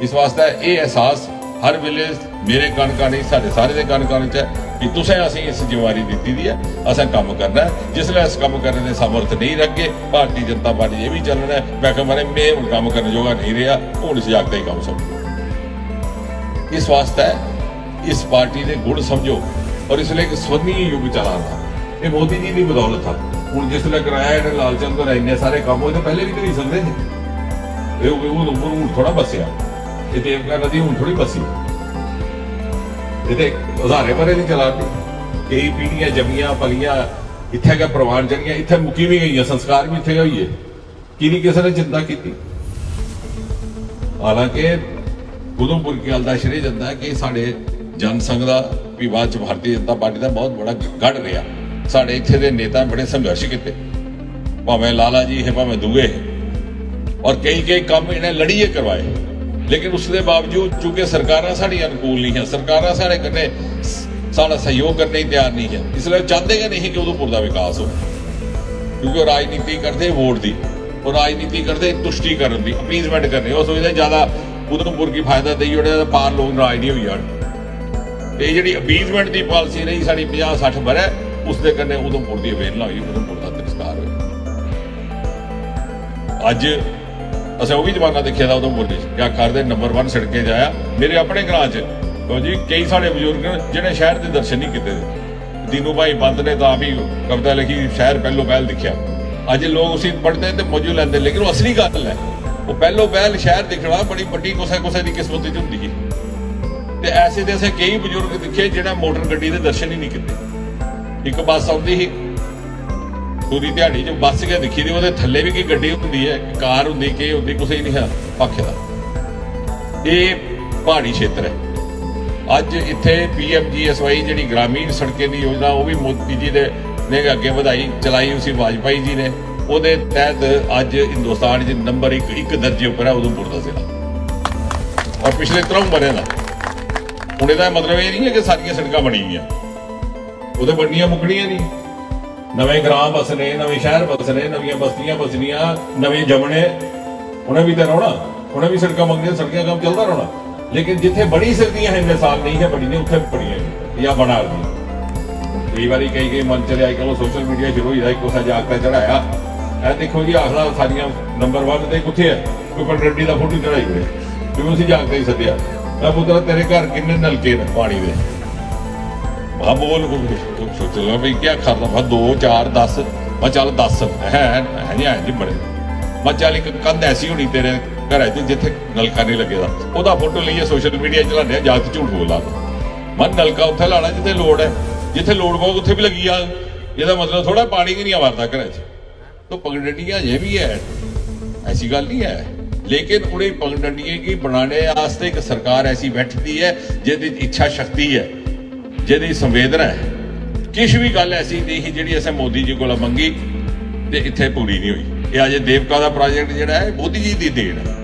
ਇਸ ਵਾਸਤੇ ਇਹ ਅਹਿਸਾਸ ਹਰ ਵੇਲੇ ਮੇਰੇ ਕਣ ਨਹੀਂ, ਸਾਡੇ ਸਾਰੇ ਦੇ ਕਣ ਕਣ ਚ ਹੈ ਕਿ ਤੁਸੀਂ ਅਸੀਂ ਇਸ ਜ਼ਿੰਮੇਵਾਰੀ ਦਿੱਤੀ ਦੀ ਹੈ, ਅਸਾਂ ਕੰਮ ਕਰਨਾ ਹੈ। ਜਿਸ ਲਈ ਇਸ ਕੰਮ ਕਰਨ ਦੇ ਸਮਰਥ ਨਹੀਂ ਰੱਖੇ, ਭਾਰਤੀ ਜਨਤਾ ਪਾਰਟੀ ਇਹ ਵੀ ਚੱਲਣਾ ਹੈ। ਮੈਂ ਕਿਹਾ, ਮਾਰੇ, ਮੈਂ ਹੁਣ ਕੰਮ ਕਰਨ ਜੋਗਾ ਨਹੀਂ ਰਿਹਾ, ਹੁਣ ਇਸ ਜਾਗਦਾ ਹੀ ਕੰਮ ਸਮਝੋ ਇਸ ਵਾਸਤੇ ਇਸ ਪਾਰਟੀ ਦੇ ਗੁਣ ਸਮਝੋ ਔਰ ਇਸ ਲਈ ਇੱਕ ਸਵਰਨੀ ਯੁੱਗ ਚਲਾਣਾ ਇਹ ਮੋਦੀ ਜੀ ਦੀ ਬਦੌਲਤ ਆ। ਹੁਣ ਜਿਸ ਲਈ ਕਰਾਇਆ, ਇਹਨੇ ਲਾਲਚੰਦ ਕੋਲ ਇੰਨੇ ਸਾਰੇ ਕੰਮ ਹੋਏ ਤਾਂ ਪਹਿਲੇ ਵੀ ਕਰੀ ਸਕਦੇ ਸੀ। ਇਹ ਉਹ ਉਹ ਹੁਣ ਥੋੜਾ ਬਸਿਆ ਇਹ ਦੇਵਕਾ ਨਦੀ ਹੁਣ ਥੋੜੀ ਬਸੀ। ਇਹ ਹਜ਼ਾਰੇ ਭਰੇ ਨਹੀਂ ਚਲਾਤੀ ਕਈ ਪੀੜੀਆਂ ਜਮੀਆਂ, ਪਲੀਆਂ, ਇੱਥੇ ਕਾ ਪ੍ਰਵਾਨ ਜਣੀਆਂ ਇੱਥੇ ਮੁੱਕੀ ਵੀ ਗਈਆਂ, ਸੰਸਕਾਰ ਵੀ ਇੱਥੇ ਹੋਈਏ ਕਿਹਨੀ ਕਿਸੇ ਨੇ ਚਿੰਤਾ ਕੀਤੀ? ਹਾਲਾਂਕਿ ਉਦੋਂਪੁਰ ਕੀ ਗੱਲ ਦਾ ਸ਼੍ਰੇ ਜਾਂਦਾ ਕਿ ਸਾਡੇ ਜਨਸੰਘ ਦਾ ਵੀ ਬਾਅਦ ਚ ਭਾਰਤੀ ਜਨਤਾ ਪਾਰਟੀ ਦਾ ਬਹੁਤ ਬੜਾ ਗੜ ਰਿਹਾ। ਸਾਡੇ ਇੱਥੇ ਦੇ ਨੇਤਾ ਬੜੇ ਸੰਘਰਸ਼ ਕੀਤੇ। ਭਾਵੇਂ ਲਾਲਾ ਜੀ ਹੈ ਭਾਵੇਂ ਦੂਏ ਔਰ ਕਈ ਕਈ ਕੰਮ ਇਹਨੇ ਲੜੀਏ ਕਰਵਾਏ। ਲੇਕਿਨ ਉਸ ਦੇ ਬਾਵਜੂਦ ਚੂੰਕਿ ਸਰਕਾਰਾਂ ਸਾਡੀ ਅਨੁਕੂਲ ਨਹੀਂ ਹੈ ਸਰਕਾਰਾਂ ਸਾਡੇ ਕੰਨੇ ਸਾਡਾ ਸਹਿਯੋਗ ਕਰਨ ਲਈ ਤਿਆਰ ਨਹੀਂ ਹੈ ਇਸ ਲਈ ਉਹ ਚਾਹੁੰਦੇ ਨਹੀਂ ਕਿ ਉਦੋਂਪੁਰ ਦਾ ਵਿਕਾਸ ਹੋਵੇ। ਕਿਉਂਕਿ ਉਹ ਰਾਜਨੀਤੀ ਕਰਦੇ ਵੋਟ ਦੀ, ਉਹ ਰਾਜਨੀਤੀ ਕਰਦੇ ਤੁਸ਼ਟੀ ਕਰਨ ਦੀ ਅਪੀਜ਼ਮੈਂਟ ਕਰਨੀ ਉਹ ਸੋਚਦੇ ਜ਼ਿਆਦਾ ਉਧਮਪੁਰ ਕੀ ਫਾਇਦਾ ਦੇਈ ਉਹਦੇ ਤਾਂ ਪਾਰ ਲੋਕ ਰਾਜ ਨਹੀਂ ਹੋਈ ਜਾਣ। ਇਹ ਜਿਹੜੀ ਅਪੀਜ਼ਮੈਂਟ ਦੀ ਪਾਲਿਸੀ ਰਹੀ, ਸਾਡੀ 50 60 ਬਰੇ ਉਸ ਦੇ ਕੰਨੇ ਉਧਮਪੁਰ ਦੀ ਅਵੇਲਨਾ ਹੋਈ ਉਧਮਪੁਰ ਦਾ ਤਿਰਸਕਾਰ ਹੋਇਆ। ਅੱਜ ਅਸੀਂ ਉਹ ਵੀ ਜਮਾਨਾ ਦੇਖਿਆ ਦਾ ਉਦੋਂ ਬੋਲੇ ਕਿਆ ਕਰਦੇ ਨੰਬਰ 1 ਸੜਕੇ ਜਾਇਆ ਮੇਰੇ ਆਪਣੇ ਘਰਾਂ 'ਚ। ਉਹ ਜੀ, ਕਈ ਸਾਡੇ ਬਜ਼ੁਰਗ ਨੇ ਜਿਹੜੇ ਸ਼ਹਿਰ ਦੇ ਦਰਸ਼ਨ ਨਹੀਂ ਕੀਤੇ ਦੀਨੂ ਭਾਈ ਬੰਦ ਨੇ ਤਾਂ ਵੀ ਕਵਿਤਾ ਲਿਖੀ, ਸ਼ਹਿਰ ਪਹਿਲੋ ਪਹਿਲ ਦਿਖਿਆ। ਅੱਜ ਲੋਕ ਉਸੇ ਪੜਦੇ ਤੇ ਮੌਜੂ ਲੈਂਦੇ, ਲੇਕਿਨ ਉਹ ਅਸਲੀ ਗੱਲ ਹੈ। ਉਹ ਪਹਿਲੋ ਪਹਿਲ ਸ਼ਹਿਰ ਦਿਖਣਾ ਬੜੀ ਵੱਡੀ ਕੋਸੇ ਕੋਸੇ ਦੀ ਕਿਸਮਤ ਵਿੱਚ ਹੁੰਦੀ ਹੈ ਤੇ ਐਸੇ ਦੇ ਐਸੇ ਕਈ ਬਜ਼ੁਰਗ ਦਿਖੇ ਜਿਹੜਾ ਮੋਟਰ ਗੱਡੀ ਦੇ ਦਰਸ਼ਨ ਹੀ ਨਹੀਂ ਕੀਤੇ। ਇੱਕ ਬੱਸ ਆਉਂਦੀ ਸੀ ਪੂਰੀ ਦਿਹਾੜੀ ਚ ਬੱਸ ਕੇ ਦਿਖੀ ਦੀ, ਉਹਦੇ ਥੱਲੇ ਵੀ ਕੀ ਗੱਡੀ ਹੁੰਦੀ ਹੈ, ਕਾਰ ਹੁੰਦੀ, ਕਿ ਹੁੰਦੀ, ਕੁਛ ਹੀ ਨਹੀਂ ਹੈ, ਪੱਖੇ ਦਾ। ਇਹ ਪਹਾੜੀ ਖੇਤਰ ਹੈ। ਅੱਜ ਇੱਥੇ ਪੀਐਮਜੀਐਸਵਾਈ ਜਿਹੜੀ ਗ੍ਰਾਮੀਣ ਸੜਕੇ ਦੀ ਯੋਜਨਾ, ਉਹ ਵੀ ਮੋਦੀ ਜੀ ਦੇ, ਨੇ ਅੱਗੇ ਵਧਾਈ, ਚਲਾਈ ਉਸੇ ਵਾਜਪਾਈ ਜੀ ਨੇ। ਉਹਦੇ ਤਹਿਤ ਅੱਜ ਹਿੰਦੁਸਤਾਨ 'ਚ ਨੰਬਰ 1 ਇੱਕ ਦਰਜੇ ਉੱਪਰ ਹੈ ਉਧਮਪੁਰ ਦਾ ਜ਼ਿਲ੍ਹਾ। ਔਰ ਪਿਛਲੇ 3 ਬਰੇ ਦਾ। ਹੁਣ ਇਹਦਾ ਮਤਲਬ ਇਹ ਨਹੀਂ ਹੈ ਕਿ ਸਾਰੀਆਂ ਸੜਕਾਂ ਬਣੀ ਗਈਆਂ। ਉਹਦੇ ਬਣਨੀਆਂ ਮੁੱਕਣੀਆਂ ਨਹੀਂ। ਨਵੇਂ ਗ੍ਰਾਮ ਬਸਨੇ ਨਵੇਂ ਸ਼ਹਿਰ ਬਸਨੇ ਨਵੀਆਂ ਬਸਤੀਆਂ ਬਸਨੀਆਂ, ਨਵੇਂ ਜਮਣੇ। ਉਹਨੇ ਵੀ ਤਾਂ ਰੋਣਾ ਉਹਨੇ ਵੀ ਸੜਕਾਂ ਮੰਗਣੀਆਂ ਸੜਕਾਂ ਕੰਮ ਚੱਲਦਾ ਰਹਿਣਾ ਲੇਕਿਨ ਜਿੱਥੇ ਬੜੀ ਸਕਦੀਆਂ ਹੈ ਮਿਸਾਲ ਨਹੀਂ ਹੈ ਬੜੀ ਨੇ ਉੱਥੇ ਬੜੀਆਂ ਜਾਂ ਬਣਾ ਲਈ ਕਈ ਵਾਰੀ ਕਈ ਕਈ ਮਨ ਚਲੇ ਆਏ ਕਿ ਸੋਸ਼ਲ ਮੀਡੀਆ ਸ਼ੁਰੂ ਹੋਈ ਦਾ ਇੱਕ ਉਸਾ ਜਾਗਤਾ ਚੜਾਇਆ ਇਹ ਦੇਖੋ ਜੀ, ਆਖਲਾ ਸਾਰੀਆਂ ਨੰਬਰ 1 ਤੇ ਕਿੱਥੇ ਹੈ? ਕੋਈ ਪੰਡਰਡੀ ਦਾ ਫੋਟੋ ਚੜਾਈ ਹੋਏ ਜਿਵੇਂ ਅਸੀਂ ਜਾਗਤਾ ਹੀ ਸੱਦਿਆ। ਮੈਂ ਪੁੱਤਰਾ ਤੇਰੇ ਘਰ ਕਿੰਨੇ ਨਲਕੇ ਨੇ ਪਾਣੀ ਦੇ। ਮਾ ਬੋਲ ਸੋਚਿਆ ਵੀ ਕੀ ਕਰਨਾ ਮੈਂ 2 4 10 ਮੈਂ ਚੱਲ 10 ਹੈ ਹੈ ਨਹੀਂ ਹੈ ਜੀ ਬੜੇ ਮੈਂ ਚੱਲ ਇੱਕ ਕੰਧ ਐਸੀ ਹੋਣੀ ਤੇਰੇ ਘਰ ਹੈ ਜਿੱਥੇ ਨਲਕਾ ਨਹੀਂ ਲੱਗੇਗਾ ਉਹਦਾ ਫੋਟੋ ਲਈਏ ਸੋਸ਼ਲ ਮੀਡੀਆ ਚਲਾਉਂਦੇ ਆ ਜਾਤ ਝੂਠ ਬੋਲਦਾ ਮੈਂ ਨਲਕਾ ਉੱਥੇ ਲਾਣਾ ਜਿੱਥੇ ਲੋੜ ਹੈ। ਜਿੱਥੇ ਲੋੜ ਬਹੁਤ ਉੱਥੇ ਵੀ ਲੱਗੀ ਆ। ਇਹਦਾ ਮਤਲਬ ਥੋੜਾ ਪਾਣੀ ਨਹੀਂ ਆਵਾਰਦਾ ਘਰਾਂ 'ਚ। ਤੋ ਪਗਡੰਡੀਆਂ ਜੇ ਵੀ ਹੈ ਐਸੀ ਗੱਲ ਨਹੀਂ ਹੈ ਲੇਕਿਨ ਉਹਨੇ ਪਗਡੰਡੀਆਂ ਕੀ ਬਣਾਣੇ ਆਸਤੇ ਇੱਕ ਸਰਕਾਰ ਐਸੀ ਬੈਠਦੀ ਹੈ ਜਿਹਦੀ ਇੱਛਾ ਸ਼ਕਤੀ ਹੈ ਜਿਹਦੀ ਸੰਵੇਦਨਾ ਹੈ। ਕਿਛ ਵੀ ਗੱਲ ਐਸੀ ਨਹੀਂ ਸੀ ਜਿਹੜੀ ਅਸਾਂ ਮੋਦੀ ਜੀ ਕੋਲ ਮੰਗੀ ਤੇ ਇੱਥੇ ਪੂਰੀ ਨਹੀਂ ਹੋਈ। ਇਹ ਅਜੇ ਦੇਵਕਾ ਦਾ ਪ੍ਰੋਜੈਕਟ ਜਿਹੜਾ ਹੈ, ਮੋਦੀ ਜੀ ਦੀ ਦੇਣ। ਹੈ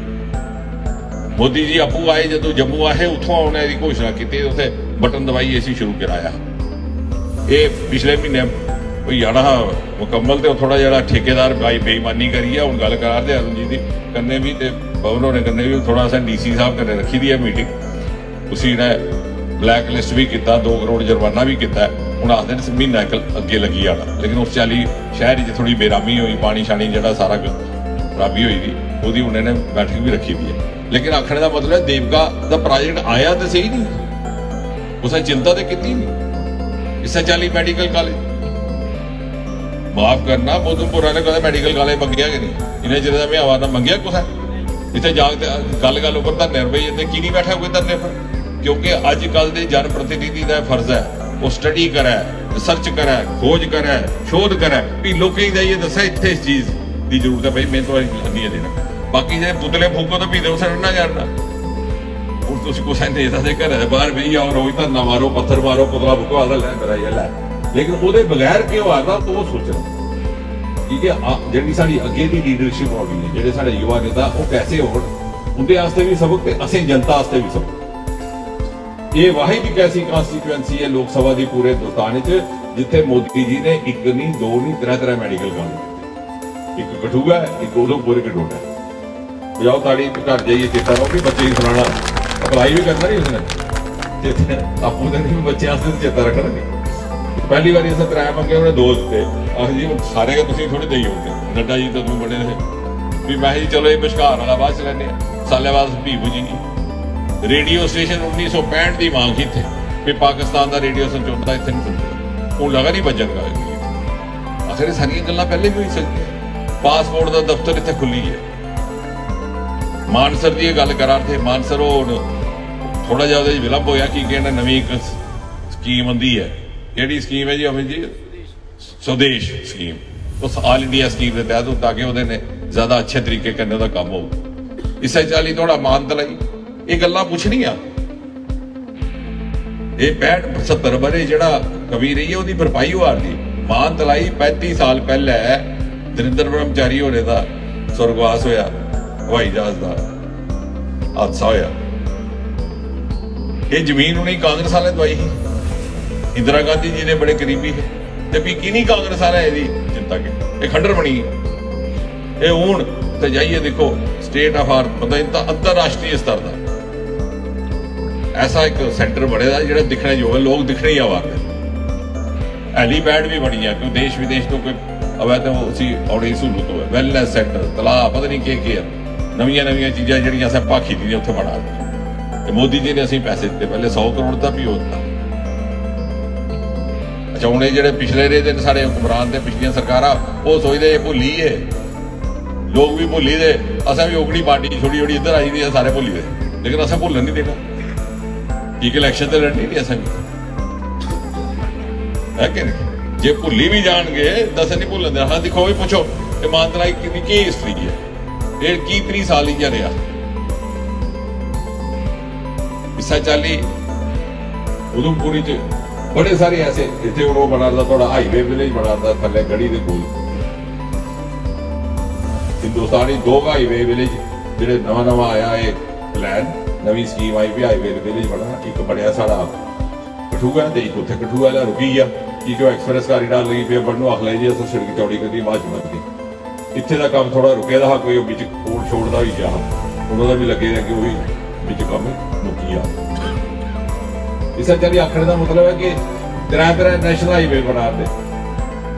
ਮੋਦੀ ਜੀ ਆਪੂ ਆਏ, ਜਦੋਂ ਜੰਮੂ ਆਏ, ਉੱਥੋਂ ਆਉਣੇ ਦੀ ਘੋਸ਼ਣਾ ਕੀਤੀ ਉੱਥੇ ਬਟਨ ਦਵਾਈ ਅਸੀਂ ਸ਼ੁਰੂ ਕਰਾਇਆ। ਇਹ ਪਿਛਲੇ ਮਹੀਨੇ ਕੋਈ ਜਾਣਾ ਮੁਕੰਮਲ ਤੇ ਥੋੜਾ ਜਿਹੜਾ ਠੇਕੇਦਾਰ ਬਾਈ ਬੇਈਮਾਨੀ ਕਰੀ ਆ, ਹੁਣ ਗੱਲ ਕਰਾ ਦੇ ਅਰੁਣ ਜੀ ਦੀ। ਕੰਨੇ ਵੀ ਤੇ ਪਵਨੋ ਨੇ ਕੰਨੇ ਵੀ ਥੋੜਾ ਸਾ ਡੀਸੀ ਸਾਹਿਬ ਕੰਨੇ ਰੱਖੀ ਦੀ ਹੈ ਮੀਟਿੰਗ ਉਸੀ ਨੇ ਬਲੈਕ ਲਿਸਟ ਵੀ ਕੀਤਾ 2 ਕਰੋੜ ਜੁਰਮਾਨਾ ਵੀ ਕੀਤਾ ਹੁਣ ਆਖਦੇ ਨੇ ਮਹੀਨਾ ਇੱਕ ਅੱਗੇ ਲੱਗੀ ਜਾਣਾ ਲੇਕਿਨ ਉਸ ਚਾਲੀ ਸ਼ਹਿਰ 'ਚ ਥੋੜੀ ਬੇਰਾਮੀ ਹੋਈ, ਪਾਣੀ ਛਾਣੀ ਜਿਹੜਾ ਸਾਰਾ ਕੁਝ ਖਰਾਬੀ ਹੋਈ ਦੀ ਉਹਦੀ ਉਹਨੇ ਨੇ ਬੈਠਕ ਵੀ ਰੱਖੀ ਦੀ ਹੈ। ਲੇਕਿਨ ਆਖਣ ਦਾ ਮਤਲਬ ਹੈ ਦੇਵਕਾ ਦਾ ਪ੍ਰੋਜੈਕਟ ਆਇਆ ਤੇ ਸਹੀ ਨਹੀਂ। ਉਸੇ ਚਿੰਤਾ ਤੇ ਕੀਤੀ ਨਹੀਂ। ਇਸੇ ਚਾਲੀ ਮੈਡੀਕਲ ਕਾਲਜ। ਮਾਫ ਕਰਨਾ ਬੋਧਪੁਰਾ ਨੇ ਕਦੇ ਮੈਡੀਕਲ ਕਾਲਜ ਮੰਗਿਆ ਕਿ ਨਹੀਂ? ਇਹਨੇ ਜਿਹੜੇ ਦਾ ਮਿਆਵਾ ਨਾ ਮੰਗਿਆ, ਕੁਛ ਇੱਥੇ ਜਾ ਕੇ ਗੱਲ ਗੱਲ ਉੱਪਰ ਤਾਂ ਨਿਰਭੈ ਜਾਂਦੇ ਕੀ ਨਹੀਂ ਬੈਠਾ ਕੋਈ ਧਰਨੇ ਪਰ ਕਿਉਂਕਿ ਅੱਜ ਕੱਲ ਦੇ ਜਨ ਪ੍ਰਤੀਨਿਧੀ ਦਾ ਫਰਜ਼ ਹੈ, ਉਹ ਸਟੱਡੀ ਕਰੇ ਰਿਸਰਚ ਕਰੇ, ਖੋਜ ਕਰੇ, ਸ਼ੋਧ ਕਰੇ। ਵੀ ਲੋਕਾਂ ਦਾ ਇਹ ਦੱਸਿਆ ਇੱਥੇ ਇਸ ਚੀਜ਼ ਦੀ ਜ਼ਰੂਰਤ ਹੈ ਭਾਈ ਮੈਂ ਤਾਂ ਨਹੀਂ ਦੇਣਾ। ਬਾਕੀ ਜੇ ਪੁਤਲੇ ਫੂਕੋ ਤਾਂ ਵੀ ਦੇ ਉਸਰ ਨਾ ਕਰਨਾ ਹੁਣ ਤੁਸੀਂ ਕੁਛ ਨਹੀਂ ਦੇ ਘਰ ਦੇ ਬਾਹਰ ਵੀ ਆਓ, ਰੋਜ਼ ਤਾਂ ਨਾ ਮਾਰੋ, ਪੱਥਰ ਮਾਰੋ, ਪੁਤਲਾ ਫੂਕੋ ਆਦਾ ਲੈ ਮੇਰਾ ਇਹ ਲੈ। ਲੇਕਿਨ ਉਹਦੇ ਬਗੈਰ ਕਿਉਂ ਆਦਾ ਤੂੰ ਉਹ ਸੋਚਣਾ ਠੀਕ ਹੈ ਜਿਹੜੀ ਸਾਡੀ ਅੱਗੇ ਦੀ ਲੀਡਰਸ਼ਿਪ ਹੋ ਗਈ ਹੈ, ਜਿਹੜੇ ਸਾਡੇ ਯੁਵਾ ਨੇਤਾ, ਉਹ ਕੈਸੇ ਹੋਣ, ਉਹਦੇ ਵਾਸਤੇ ਵੀ ਸਬਕ ਤੇ ਅਸੀਂ ਜਨਤਾ ਵਾਸਤੇ ਵੀ ਸਬਕ ਇਹ ਵਾਹਿਦ ਇੱਕ ਐਸੀ ਕਨਸਟੀਟੂਐਂਸੀ ਹੈ ਲੋਕ ਸਭਾ ਦੀ ਪੂਰੇ ਹਿੰਦੁਸਤਾਨ ਵਿੱਚ ਜਿੱਥੇ ਮੋਦੀ ਜੀ ਨੇ ਇੱਕ ਨਹੀਂ ਦੋ ਨਹੀਂ ਤਰ੍ਹਾਂ ਤਰ੍ਹਾਂ ਮੈਡੀਕਲ ਕਾਲਜ ਇੱਕ ਕਠੂਆ ਹੈ, ਇੱਕ ਉਧਮਪੁਰ ਇੱਕ ਜਾਓ ਤਾੜੀ ਘਰ ਜਾਈਏ ਚੇਤਾ ਰੋ ਵੀ ਬੱਚੇ ਹੀ ਸੁਣਾਣਾ ਅਪਲਾਈ ਵੀ ਕਰਨਾ ਨਹੀਂ ਉਸਨੇ। ਚੇਤੇ ਆਪੂ ਦੇ ਨਹੀਂ ਬੱਚਿਆਂ ਵਾਸਤੇ ਚੇਤਾ ਰੱਖਣਾ ਪਹਿਲੀ ਵਾਰੀ ਅਸਾਂ ਤਰਾਇਆ ਮੰਗੇ ਉਹਨੇ ਦੋ ਦਿੱਤੇ। ਆਖ ਜੀ ਹੁਣ ਸਾਰੇ ਤੁਸੀਂ ਥੋੜੇ ਦੇਈ ਹੋਗੇ ਨੱਡਾ ਜੀ ਤਾਂ ਤੁਸੀਂ ਬੜੇ ਨੇ। ਵੀ ਮੈਂ ਜੀ ਚਲੋ ਇਹ ਬਿਸ਼ਕਾਰ ਵਾਲਾ ਬਾਅਦ ਚ ਲੈਨੇ ਸਾਲੇ ਬਾਅਦ ਭੀਬੂ ਜੀ ਰੇਡੀਓ ਸਟੇਸ਼ਨ 1965 ਦੀ ਮੰਗ ਕੀਤੀ ਵੀ ਪਾਕਿਸਤਾਨ ਦਾ ਰੇਡੀਓ ਸੰਚੋਤਾ ਇੱਥੇ ਨਹੀਂ ਚੱਲਦਾ ਉਹ ਲਗਾ ਨਹੀਂ ਬਚਣਗਾ ਅਸਲੇ ਸਾਰੀਆਂ ਗੱਲਾਂ ਪਹਿਲੇ ਵੀ ਹੋਈ ਸਕਦੀਆਂ। ਪਾਸਪੋਰਟ ਦਾ ਦਫ਼ਤਰ ਇੱਥੇ ਖੁੱਲੀ ਹੈ। ਮਾਨਸਰ ਦੀ ਗੱਲ ਕਰਾਂ ਤੇ ਮਾਨਸਰ ਉਹ ਥੋੜਾ ਜਿਹਾ ਉਹਦੇ ਵਿਲੰਬ ਹੋਇਆ ਕਿ ਕਹਿੰਦਾ ਨਵੀਂ ਸਕੀਮ ਆਂਦੀ ਹੈ। ਕਿਹੜੀ ਸਕੀਮ ਹੈ ਜੀ ਅਮਿਤ ਜੀ? ਸਵਦੇਸ਼ ਸਕੀਮ। ਉਸ ਆਲ ਇੰਡੀਆ ਸਕੀਮ ਦੇ ਤਹਿਤ ਤਾਂ ਕਿ ਉਹਦੇ ਨੇ ਜ਼ਿਆਦਾ ਅੱਛੇ ਤਰੀਕੇ ਕਰਨ ਦਾ ਕੰਮ ਹੋਊ। ਇਸੇ ਚਾਲੀ ਥੋੜਾ ਮਾਨ ਤਲਾਈ। ਇਹ ਗੱਲਾਂ ਪੁੱਛਣੀਆਂ। ਇਹ 65 70 ਬਰੇ ਜਿਹੜਾ ਕਵੀ ਰਹੀ ਹੈ, ਉਹਦੀ ਭਰਪਾਈ ਹੋ ਆਰਦੀ ਮਾਨ ਤਲਾਈ 35 ਸਾਲ ਪਹਿਲਾਂ ਦਰਿੰਦਰ ਬ੍ਰਹਮਚਾਰੀ ਹੋਰੇ ਦਾ ਸੁਰਗਵਾਸ ਹੋਇਆ, ਹਵਾਈ ਜਹਾਜ਼ ਦਾ ਹਾਦਸਾ ਹੋਇਆ। ਇਹ ਜ਼ਮੀਨ ਉਹਨੇ ਕਾਂਗਰਸ ਵਾਲੇ ਦਵਾਈ ਸੀ। ਇੰਦਰਾ ਗਾਂਧੀ ਜੀ ਦੇ ਬੜੇ ਕਰੀਬੀ ਹੈ ਤੇ ਵੀ ਕਿਨੀ ਕਾਂਗਰਸ ਵਾਲਾ ਇਹਦੀ? ਚਿੰਤਾ ਕੀਤੀ ਇਹ ਖੰਡਰ ਬਣੀ ਇਹ ਹੁਣ ਤੇ ਜਾਈਏ ਦੇਖੋ ਸਟੇਟ ਆਫ ਆਰਟ ਪਤਾ ਇਹ ਤਾਂ ਅੰਤਰਰਾਸ਼ਟਰੀ ਸਤਰ ਦਾ। ਐਸਾ ਇੱਕ ਸੈਂਟਰ ਬਣੇਦਾ ਜਿਹੜਾ ਦਿਖਣੇ ਯੋਗ ਲੋਕ ਦਿਖਣੇ ਹੀ ਆਵਾਰ ਹੈਲੀਪੈਡ ਵੀ ਬਣੀ ਹੈ ਕਿਉਂ ਦੇਸ਼ ਵਿਦੇਸ਼ ਤੋਂ ਕੋਈ ਅਵੇ ਤੇ ਉਹ ਸੀ ਔੜੀ ਸਹੂਲਤ ਹੋਵੇ ਵੈਲਨੈਸ ਸੈਂਟਰ ਤਲਾਬ ਪਤਾ ਨਹੀਂ ਕੀ ਕੀ ਹੈ ਨਵੀਆਂ ਨਵੀਆਂ ਚੀਜ਼ਾਂ ਜਿਹੜੀਆਂ ਅਸੀਂ ਭਾਖੀ ਦੀਆਂ ਉੱਥੇ ਬਣਾ ਤੇ ਮੋਦੀ ਜੀ ਨੇ ਅਸੀਂ ਪੈਸੇ ਦਿੱਤੇ ਪਹਿਲੇ 100 ਕਰੋੜ ਦਾ ਵੀ ਉਹ ਦਿੱਤਾ ਅੱਛਾ ਹੁਣ ਜਿਹੜੇ ਪਿਛਲੇ ਰਹੇ ਦਿਨ ਸਾਡੇ ਹੁਕਮਰਾਨ ਤੇ ਪਿਛਲੀਆਂ ਸਰਕਾਰਾਂ ਉਹ ਸੋਚਦੇ ਇਹ ਭੁੱਲੀ ਏ ਲੋਕ ਵੀ ਭੁੱਲੀ ਦੇ ਅਸਾਂ ਵੀ ਉਗੜੀ ਪਾਰਟੀ ਛੋਟੀ ਛੋਟੀ ਇੱਧਰ ਆਈ ਦੀ ਸਾਰੇ ਭੁੱਲੀ ਦੇ ਲੇਕਿਨ ਅਸਾਂ ਭੁੱਲਣ ਨਹੀਂ ਦੇਣਾ ਕੀ ਇਲੈਕਸ਼ਨ ਤੇ ਲੜਨੀ ਨਹੀਂ ਅਸਾਂ ਹੈ ਕਿ ਨਹੀਂ ਜੇ ਭੁੱਲੀ ਵੀ ਜਾਣਗੇ ਤਾਂ ਨਹੀਂ ਭੁੱਲਣ ਹਾਂ ਦੇਖੋ ਵੀ ਪੁੱਛੋ ਇਮਾਨਦਾਰੀ ਕਿੰਨੀ ਕੀ ਹਿਸਟਰੀ ਹੈ ਇਹ ਕੀ 30 ਸਾਲ ਹੀ ਰਿਹਾ ਇਸਾ ਚਾਲੀ ਉਦਮਪੁਰੀ ਚ ਬੜੇ ਸਾਰੇ ਐਸੇ ਇੱਥੇ ਉਹ ਬਣਾਦਾ ਥੋੜਾ ਹਾਈਵੇ ਵਿਲੇਜ ਬਣਾਦਾ ਥੱਲੇ ਗੜੀ ਦੇ ਕੋਲ ਹਿੰਦੁਸਤਾਨੀ ਦੋ ਹਾਈਵੇ ਵਿਲੇਜ ਜਿਹੜੇ ਨਵਾਂ ਨਵਾਂ ਆਇਆ ਇਹ ਪਲਾਨ ਨਵੀਂ ਸਕੀਮ ਆਈ ਵੀ ਹਾਈਵੇ ਵਿਲੇਜ ਬਣਾ ਇੱਕ ਬਣਿਆ ਸਾਡਾ ਕਠੂਆ ਤੇ ਇੱਕ ਉੱਥੇ ਕਠੂਆ ਲਾ ਰੁਕੀ ਆ ਇੱਕ ਉਹ ਐਕਸਪ੍ਰੈਸ ਕਾਰੀਡਾਰ ਲਈ ਪਿਆ ਬਣਨੋਂ ਅਖਲੇ ਜੀ ਅਸਾਂ ਸੜਕ ਚੌੜੀ ਕਰਦੀ ਬਾਅਦ ਚ ਬਣਦੀ ਇੱਥੇ ਦਾ ਕੰਮ ਥੋੜਾ ਰੁਕਿਆ ਦਾ, ਕੋਈ ਵਿੱਚ ਕੋਲ ਛੋੜਦਾ ਵੀ ਜਾ ਉਹਨਾਂ ਦਾ ਵੀ ਲੱਗੇ ਕਿ ਉਹ ਵੀ ਵਿੱਚ ਕੰਮ ਮੁੱਕੀ ਆ। ਇਸੇ ਚਲੀ ਆਖਣ ਦਾ ਮਤਲਬ ਹੈ ਕਿ ਤੇਰਾ ਤੇਰਾ ਨੈਸ਼ਨਲ ਹਾਈਵੇ ਬਣਾ ਦੇ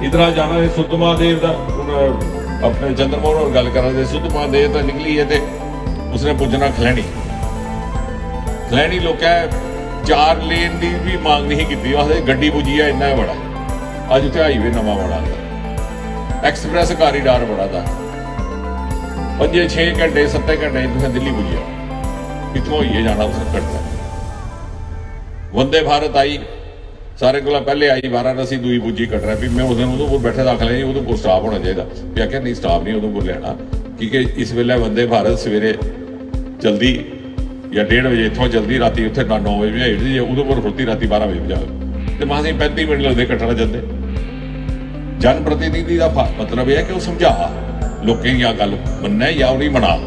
ਇਧਰ ਜਾਣਾ ਹੈ ਸੁੱਧਮਾ ਦੇਵ ਦਾ ਆਪਣੇ ਚੰਦਰਮੋਹਨ ਨਾਲ ਗੱਲ ਕਰਾਂ ਦੇ ਸੁੱਧਮਾ ਦੇਵ ਤਾਂ ਨਿਕਲੀ ਹੈ ਤੇ ਉਸਨੇ ਪੁੱਜਣਾ ਖਲੈਣੀ। ਖਲੈਣੀ ਲੋਕਾਂ ਚਾਰ ਲੇਨ ਦੀ ਵੀ ਮੰਗ ਨਹੀਂ ਕੀਤੀ। ਉਹਦੇ ਗੱਡੀ ਪੁੱਜੀ ਹੈ ਇੰਨਾ ਬੜਾ। ਅੱਜ ਉੱਥੇ ਹਾਈਵੇ ਨਵਾਂ ਬਣਾ ਦਾ ਐਕਸਪ੍ਰੈਸ ਕਾਰੀਡਾਰ ਬਣਾ ਦਾ। ਪੰਜੇ 6 ਘੰਟੇ 7 ਘੰਟੇ ਤੁਸੀਂ ਦਿੱਲੀ ਪੁੱਜਿਆ ਕਿੱਥੋਂ ਹੋਈਏ ਜਾਣਾ ਉਸ ਘੰਟਾ ਵੰਦੇ ਭਾਰਤ ਆਈ। ਸਾਰੇ ਕੋਲ ਪਹਿਲੇ ਆਈ, ਵਾਰਾਣਸੀ ਦੂਈ ਪੁੱਜੀ ਕਟਰਾ। ਵੀ ਮੈਂ ਉਸ ਦਿਨ ਉਦੋਂ ਕੋਲ ਬੈਠੇ ਰੱਖ ਲਿਆ ਉਦੋਂ ਕੋਲ ਸਟਾਫ ਹੋਣਾ ਚਾਹੀਦਾ। ਵੀ ਆਖਿਆ, ਨਹੀਂ ਸਟਾਫ ਨਹੀਂ ਉਦੋਂ ਕੋਲ ਲੈਣਾ ਕਿਉਂਕਿ ਇਸ ਵੇਲੇ ਵੰਦੇ ਭਾਰਤ ਸਵੇਰੇ ਜਲਦੀ ਜਾਂ 1:30 ਵਜੇ ਇੱਥੋਂ ਜਲਦੀ ਰਾਤੀ ਉੱਥੇ 9 ਵਜੇ ਵੀ ਆਈ ਜੇ ਉਦੋਂ ਕੋਲ ਰਾਤੀ 12 ਵਜੇ ਜਾਵੇ ਤੇ ਮਾਂ ਅਸੀਂ 35 ਮਿੰਟ ਲੱਗਦੇ ਕਟੜਾ ਜਾਂਦੇ। ਜਨ ਪ੍ਰਤੀਨਿਧੀ ਦਾ ਮਤਲਬ ਇਹ ਹੈ ਕਿ ਉਹ ਸਮਝਾ, ਲੋਕਾਂ ਦੀ ਗੱਲ ਮੰਨੇ ਜਾਂ ਉਹ ਨਹੀਂ ਮਨਾ।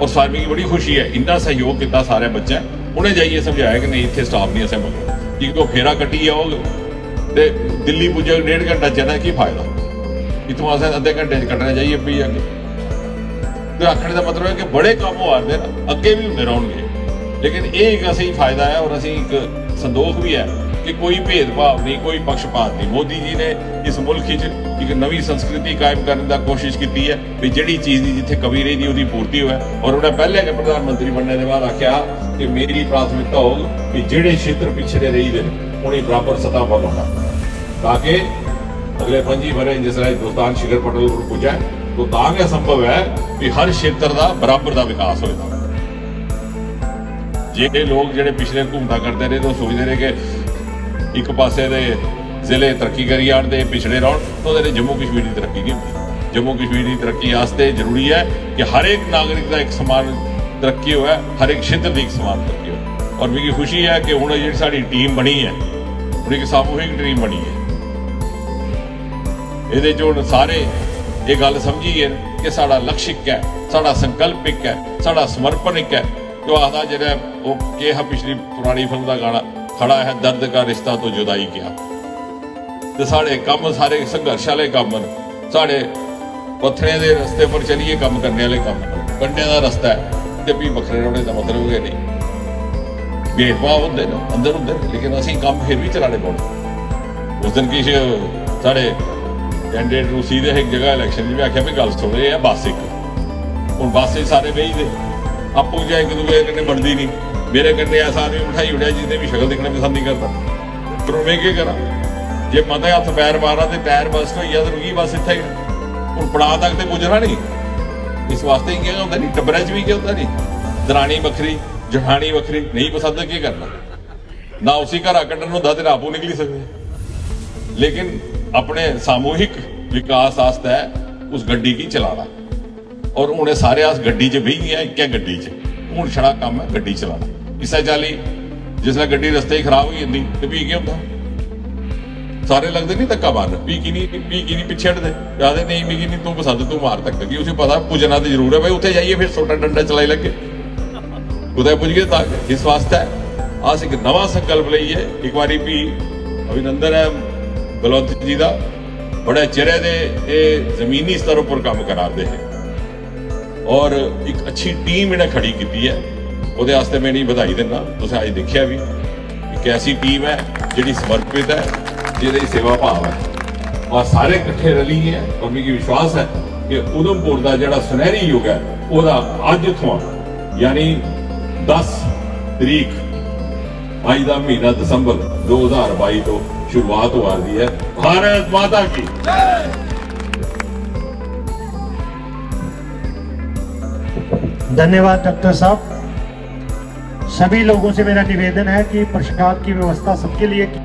ਔਰ ਸਾਡੀ ਦੀ ਬੜੀ ਖੁਸ਼ੀ ਹੈ, ਇੰਨਾ ਸਹਿਯੋਗ ਕੀਤਾ ਸਾਰੇ ਬੱਚੇ ਉਹਨੇ ਜਾਈਏ ਸਮਝਾਇਆ ਕਿ ਨਹੀਂ, ਇੱਥੇ ਸਟਾਫ ਨਹੀਂ ਅਸੇ ਮੰਗਦਾ ਕਿ ਉਹ ਫੇਰਾ ਕੱਟੀ ਆ ਤੇ ਦਿੱਲੀ ਪੁੱਜੇ ਡੇਢ ਘੰਟਾ ਜਾਣਾ ਕੀ ਫਾਇਦਾ? ਇਥੋਂ ਅਸਾਂ ਅੱਧੇ ਘੰਟੇ ਚ ਕੱਟਣਾ ਜਾਈਏ ਪਈ ਅੱਗੇ। ਤੇ ਆਖਣ ਦਾ ਮਤਲਬ ਹੈ ਕਿ ਬੜੇ ਕੰਮ ਹੋ ਆਉਂਦੇ ਅੱਗੇ ਵੀ ਹੁੰਦੇ ਰਹਿਣਗੇ। ਲੇਕਿਨ ਇਹ ਇੱਕ ਅਸੀਂ ਫਾਇਦਾ ਹੈ ਔਰ ਅਸੀਂ ਇੱਕ ਸੰਦੋਖ ਵੀ ਹੈ ਕਿ ਕੋਈ ਭੇਦਭਾਵ ਨਹੀਂ, ਕੋਈ ਪੱਖਪਾਤ ਨਹੀਂ। ਮੋਦੀ ਜੀ ਨੇ ਇਸ ਮੁਲਕ 'ਚ ਇੱਕ ਨਵੀਂ ਸੰਸਕ੍ਰਿਤੀ ਕਾਇਮ ਕਰਨ ਦਾ ਕੋਸ਼ਿਸ਼ ਕੀਤੀ ਹੈ ਵੀ ਜਿਹੜੀ ਚੀਜ਼ ਦੀ ਜਿੱਥੇ ਕਮੀ ਰਹੀ ਦੀ ਉਹਦੀ ਪੂਰਤੀ ਹੋਵੇ। ਔਰ ਉਹਨੇ ਪਹਿਲੇ ਕਿ ਪ੍ਰਧਾਨ ਮੰਤਰੀ ਬਣਨ ਦੇ ਬਾਅਦ ਆਖਿਆ ਕਿ ਮੇਰੀ ਪ੍ਰਾਥਮਿਕਤਾ ਹੋਊ ਕਿ ਜਿਹੜੇ ਖੇਤਰ ਪਿਛੜੇ ਰਹੀ ਦੇ ਉਹਨੇ ਬਰਾਬਰ ਸਤਾ ਪਰ ਲਾਉਣਾ। ਤਾਂ ਕਿ ਅਗਲੇ 5 ਬਰੇ ਜਿਸ ਤਰ੍ਹਾਂ ਹਿੰਦੁਸਤਾਨ ਸ਼ਿਖਰ ਪਟਲ ਉੱਪਰ ਪੁੱਜਾ ਤਾਂ ਤਾਂ ਇਹ ਸੰਭਵ ਹੈ ਕਿ ਹਰ ਖੇਤਰ ਦਾ ਬਰਾਬਰ ਦਾ ਵਿਕਾਸ ਹੋਏਗਾ। ਜਿਹੜੇ ਲੋਕ ਜਿਹੜੇ ਪਿਛਲੇ ਘੁੰਮਦਾ ਕਰਦੇ ਰਹੇ ਤਾਂ ਸੋਚਦੇ ਰਹੇ ਕਿ ਇੱਕ ਪਾਸੇ ਦੇ ਜ਼ਿਲ੍ਹੇ ਤਰੱਕੀ ਕਰੀ ਜਾਣਦੇ ਪਿਛੜੇ ਰਹਿਣ ਤਾਂ ਉਹਦੇ ਜੰਮੂ ਕਸ਼ਮੀਰ ਦੀ ਤਰੱਕੀ ਨਹੀਂ? ਹੁੰਦੀ ਜੰਮੂ ਕਸ਼ਮੀਰ ਦੀ ਤਰੱਕੀ ਵਾਸਤੇ ਜ਼ਰੂਰੀ ਹੈ ਕਿ ਹਰ ਇੱਕ ਨਾਗਰਿਕ ਦਾ ਇੱਕ ਸਮਾਨ ਤਰੱਕੀ ਹੋਵੇ ਹਰ ਇੱਕ ਖੇਤਰ ਦੀ ਇੱਕ ਸਮਾਨ ਤਰੱਕੀ ਹੋਵੇ ਔਰ ਮੇਰੀ ਖੁਸ਼ੀ ਹੈ ਕਿ ਹੁਣ ਜਿਹੜੀ ਸਾਡੀ ਟੀਮ ਬਣੀ ਹੈ, ਹੁਣ ਇੱਕ ਸਾਮੂਹਿਕ ਟੀਮ ਬਣੀ ਹੈ। ਇਹਦੇ 'ਚ ਸਾਰੇ ਇਹ ਗੱਲ ਸਮਝੀਏ ਕਿ ਸਾਡਾ ਲਕਸ਼ ਹੈ, ਸਾਡਾ ਸੰਕਲਪ ਇੱਕ ਹੈ, ਸਾਡਾ ਸਮਰਪਣ ਇੱਕ ਹੈ। ਜੋ ਆਦਾ ਜਿਹੜਾ ਉਹ ਕਿਹਾ ਪਿਛਲੀ ਪੁਰਾਣੀ ਫਿਲਮ ਦਾ ਗਾਣਾ ਖੜਾ ਹੈ, ਦਰਦ ਦਾ ਰਿਸ਼ਤਾ ਤੋਂ ਜੁਦਾਈ ਕਿਹਾ। ਤੇ ਸਾਡੇ ਕੰਮ, ਸਾਰੇ ਸੰਘਰਸ਼ ਵਾਲੇ ਕੰਮ ਨੇ। ਸਾਡੇ ਪੱਥਰੇ ਦੇ ਰਸਤੇ ਪਰ ਚਲੀਏ, ਕੰਮ ਕਰਨ ਵਾਲੇ ਕੰਮ ਕੰਡੇ ਦਾ ਰਸਤਾ ਹੈ ਤੇ ਵੀ ਵੱਖਰੇ ਰੋੜੇ ਦਾ ਮਤਲਬ ਇਹ ਨਹੀਂ। ਭੇਦਭਾਵ ਹੁੰਦੇ ਨੇ, ਅੰਦਰ ਹੁੰਦੇ ਲੇਕਿਨ ਅਸੀਂ ਕੰਮ ਫਿਰ ਵੀ ਚਲਾਣੇ ਪਾਉਣੇ ਉਸ ਦਿਨ ਕੀ ਸਾਡੇ ਕੈਂਡੀਡੇਟ ਨੂੰ ਸੀਧੇ ਇੱਕ ਜਗ੍ਹਾ ਇਲੈਕਸ਼ਨ ਜਿਵੇਂ ਆਖਿਆ ਵੀ ਗੱਲ ਸੁਣ ਰਹੇ ਆ ਬੱਸ ਇੱਕ। ਹੁਣ ਬੱਸ 'ਚ ਸਾਰੇ ਬਹਿਦੇ ਆਪੋ ਜਾ ਇੱਕ ਦੂਜੇ ਕੰਨੇ ਬਣਦੀ ਨਹੀਂ। ਮੇਰੇ ਕੰਨੇ ਐਸਾ ਆਦਮੀ ਬਿਠਾਈ ਉੜਿਆ ਜਿਹਦੇ ਵੀ ਸ਼ਕਲ ਦੇਖਣਾ ਪਸੰਦ ਨਹੀਂ ਕਰਦਾ। ਪਰ ਮੈਂ ਕੀ ਕਰਾਂ? ਜੇ ਮਤਾ ਹੱਥ ਪੈਰ ਮਾਰਾਂ ਤੇ ਪੈਰ ਬਸਟ ਹੋਈ ਆ ਰੁਕੀ ਬਸ ਇੱਥੇ ਹੁਣ ਪੜਾ ਤੱਕ ਤੇ ਗੁਜਰਾ ਨਹੀਂ। ਇਸ ਵਾਸਤੇ ਕੀ ਹੁੰਦਾ ਨਹੀਂ, ਟੱਬਰਾਂ 'ਚ ਵੀ ਕੀ ਹੁੰਦਾ ਨਹੀਂ। ਦਰਾਣੀ ਵੱਖਰੀ ਜਹਾਨੀ ਵੱਖਰੀ, ਨਹੀਂ ਪਸੰਦ ਕੀ ਕਰਨਾ? ਨਾ ਉਸੇ ਘਰ ਕੱਢਣ ਨੂੰ ਦਾ ਤੇ ਆਪੋ ਨਿਕਲੀ ਸਕਦੇ। ਲੇਕਿਨ ਆਪਣੇ ਸਮੂਹਿਕ ਵਿਕਾਸ ਵਾਸਤੇ ਉਸ ਗੱਡੀ ਕੀ ਚਲਾਣਾ? ਔਰ ਉਹਨੇ ਸਾਰੇ ਆਸ ਗੱਡੀ 'ਚ ਬਈ ਗਿਆ ਇੱਕ ਗੱਡੀ 'ਚ। ਹੁਣ ਛੜਾ ਕੰਮ ਹੈ, ਗੱਡੀ ਚਲਾਣਾ ਇਸੇ ਚਾਲੀ ਜਿਸ ਗੱਡੀ ਰਸਤੇ ਹੀ ਖਰਾਬ ਹੋ ਜਾਂਦੀ, ਤੇ ਵੀ ਕੀ ਹੁੰਦਾ? ਸਾਰੇ ਲੱਗਦੇ ਨਹੀਂ ਧੱਕਾ ਮਾਰਨ। ਵੀ ਕੀ ਨਹੀਂ ਵੀ ਕੀ ਨਹੀਂ ਪਿੱਛੇ ਹਟਦੇ। ਆਦੇ ਨਹੀਂ ਵੀ ਨਹੀਂ, ਤੂੰ ਪਸੰਦ ਤੂੰ ਮਾਰ ਤੱਕ ਕੀ ਉਸੇ ਪਤਾ ਪੁੱਜਣਾ ਤੇ ਜ਼ਰੂਰ ਹੈ ਭਾਈ ਉੱਥੇ ਜਾਈਏ ਫਿਰ ਛੋਟਾ ਡੰਡਾ ਚਲਾਈ ਲੱਗੇ। ਉਦੇ ਪੁੱਜ ਗਏ ਤਾਂ ਇਸ ਵਾਸਤੇ ਆਸ ਇੱਕ ਨਵਾਂ ਸੰਕਲਪ ਲਈਏ ਇੱਕ ਵਾਰੀ ਵੀ ਅਭਿਨੰਦਨ ਹੈ, ਬਲਵੰਤ ਜੀ ਦਾ। ਬੜੇ ਚਿਹਰੇ ਦੇ ਇਹ ਜ਼ਮੀਨੀ ਸਤਰ ਉੱਪਰ ਕੰਮ ਕਰਾਉਂਦੇ ਹੈ ਔਰ ਇੱਕ ਅੱਛੀ ਟੀਮ ਇਹਨੇ ਖੜੀ ਕੀਤੀ ਹੈ। ਉਹਦੇ ਵਾਸਤੇ ਮੈਂ ਨਹੀਂ ਵਧਾਈ ਦਿੰਦਾ। ਤੁਸੀਂ ਅੱਜ ਦੇਖਿਆ ਵੀ ਇੱਕ ਐਸੀ ਟੀਮ ਹੈ ਜਿਹੜੀ ਸਮਰਪਿਤ ਹੈ, ਜਿਹਦੇ ਸੇਵਾ ਭਾਵ ਹੈ। ਔਰ ਸਾਰੇ ਇਕੱਠੇ ਰਲੀ ਹੈ। ਔਰ ਮੈਨੂੰ ਵਿਸ਼ਵਾਸ ਹੈ ਕਿ ਉਦਮਪੁਰ ਦਾ ਜਿਹੜਾ ਸੁਨਹਿਰੀ ਯੁੱਗ ਹੈ, ਉਹਦਾ ਅੱਜ ਤੋਂ ਯਾਨੀ 10 ਤਰੀਕ ਅੱਜ ਦਾ ਮਹੀਨਾ ਦਸੰਬਰ 2022 ਤੋਂ ਸ਼ੁਰੂਆਤ ਹੋ ਰਹੀ ਹੈ। ਭਾਰਤ ਮਾਤਾ ਕੀ? धन्यवाद डॉक्टर साहब सभी लोगों से मेरा निवेदन है कि प्रसाद की व्यवस्था सबके लिए की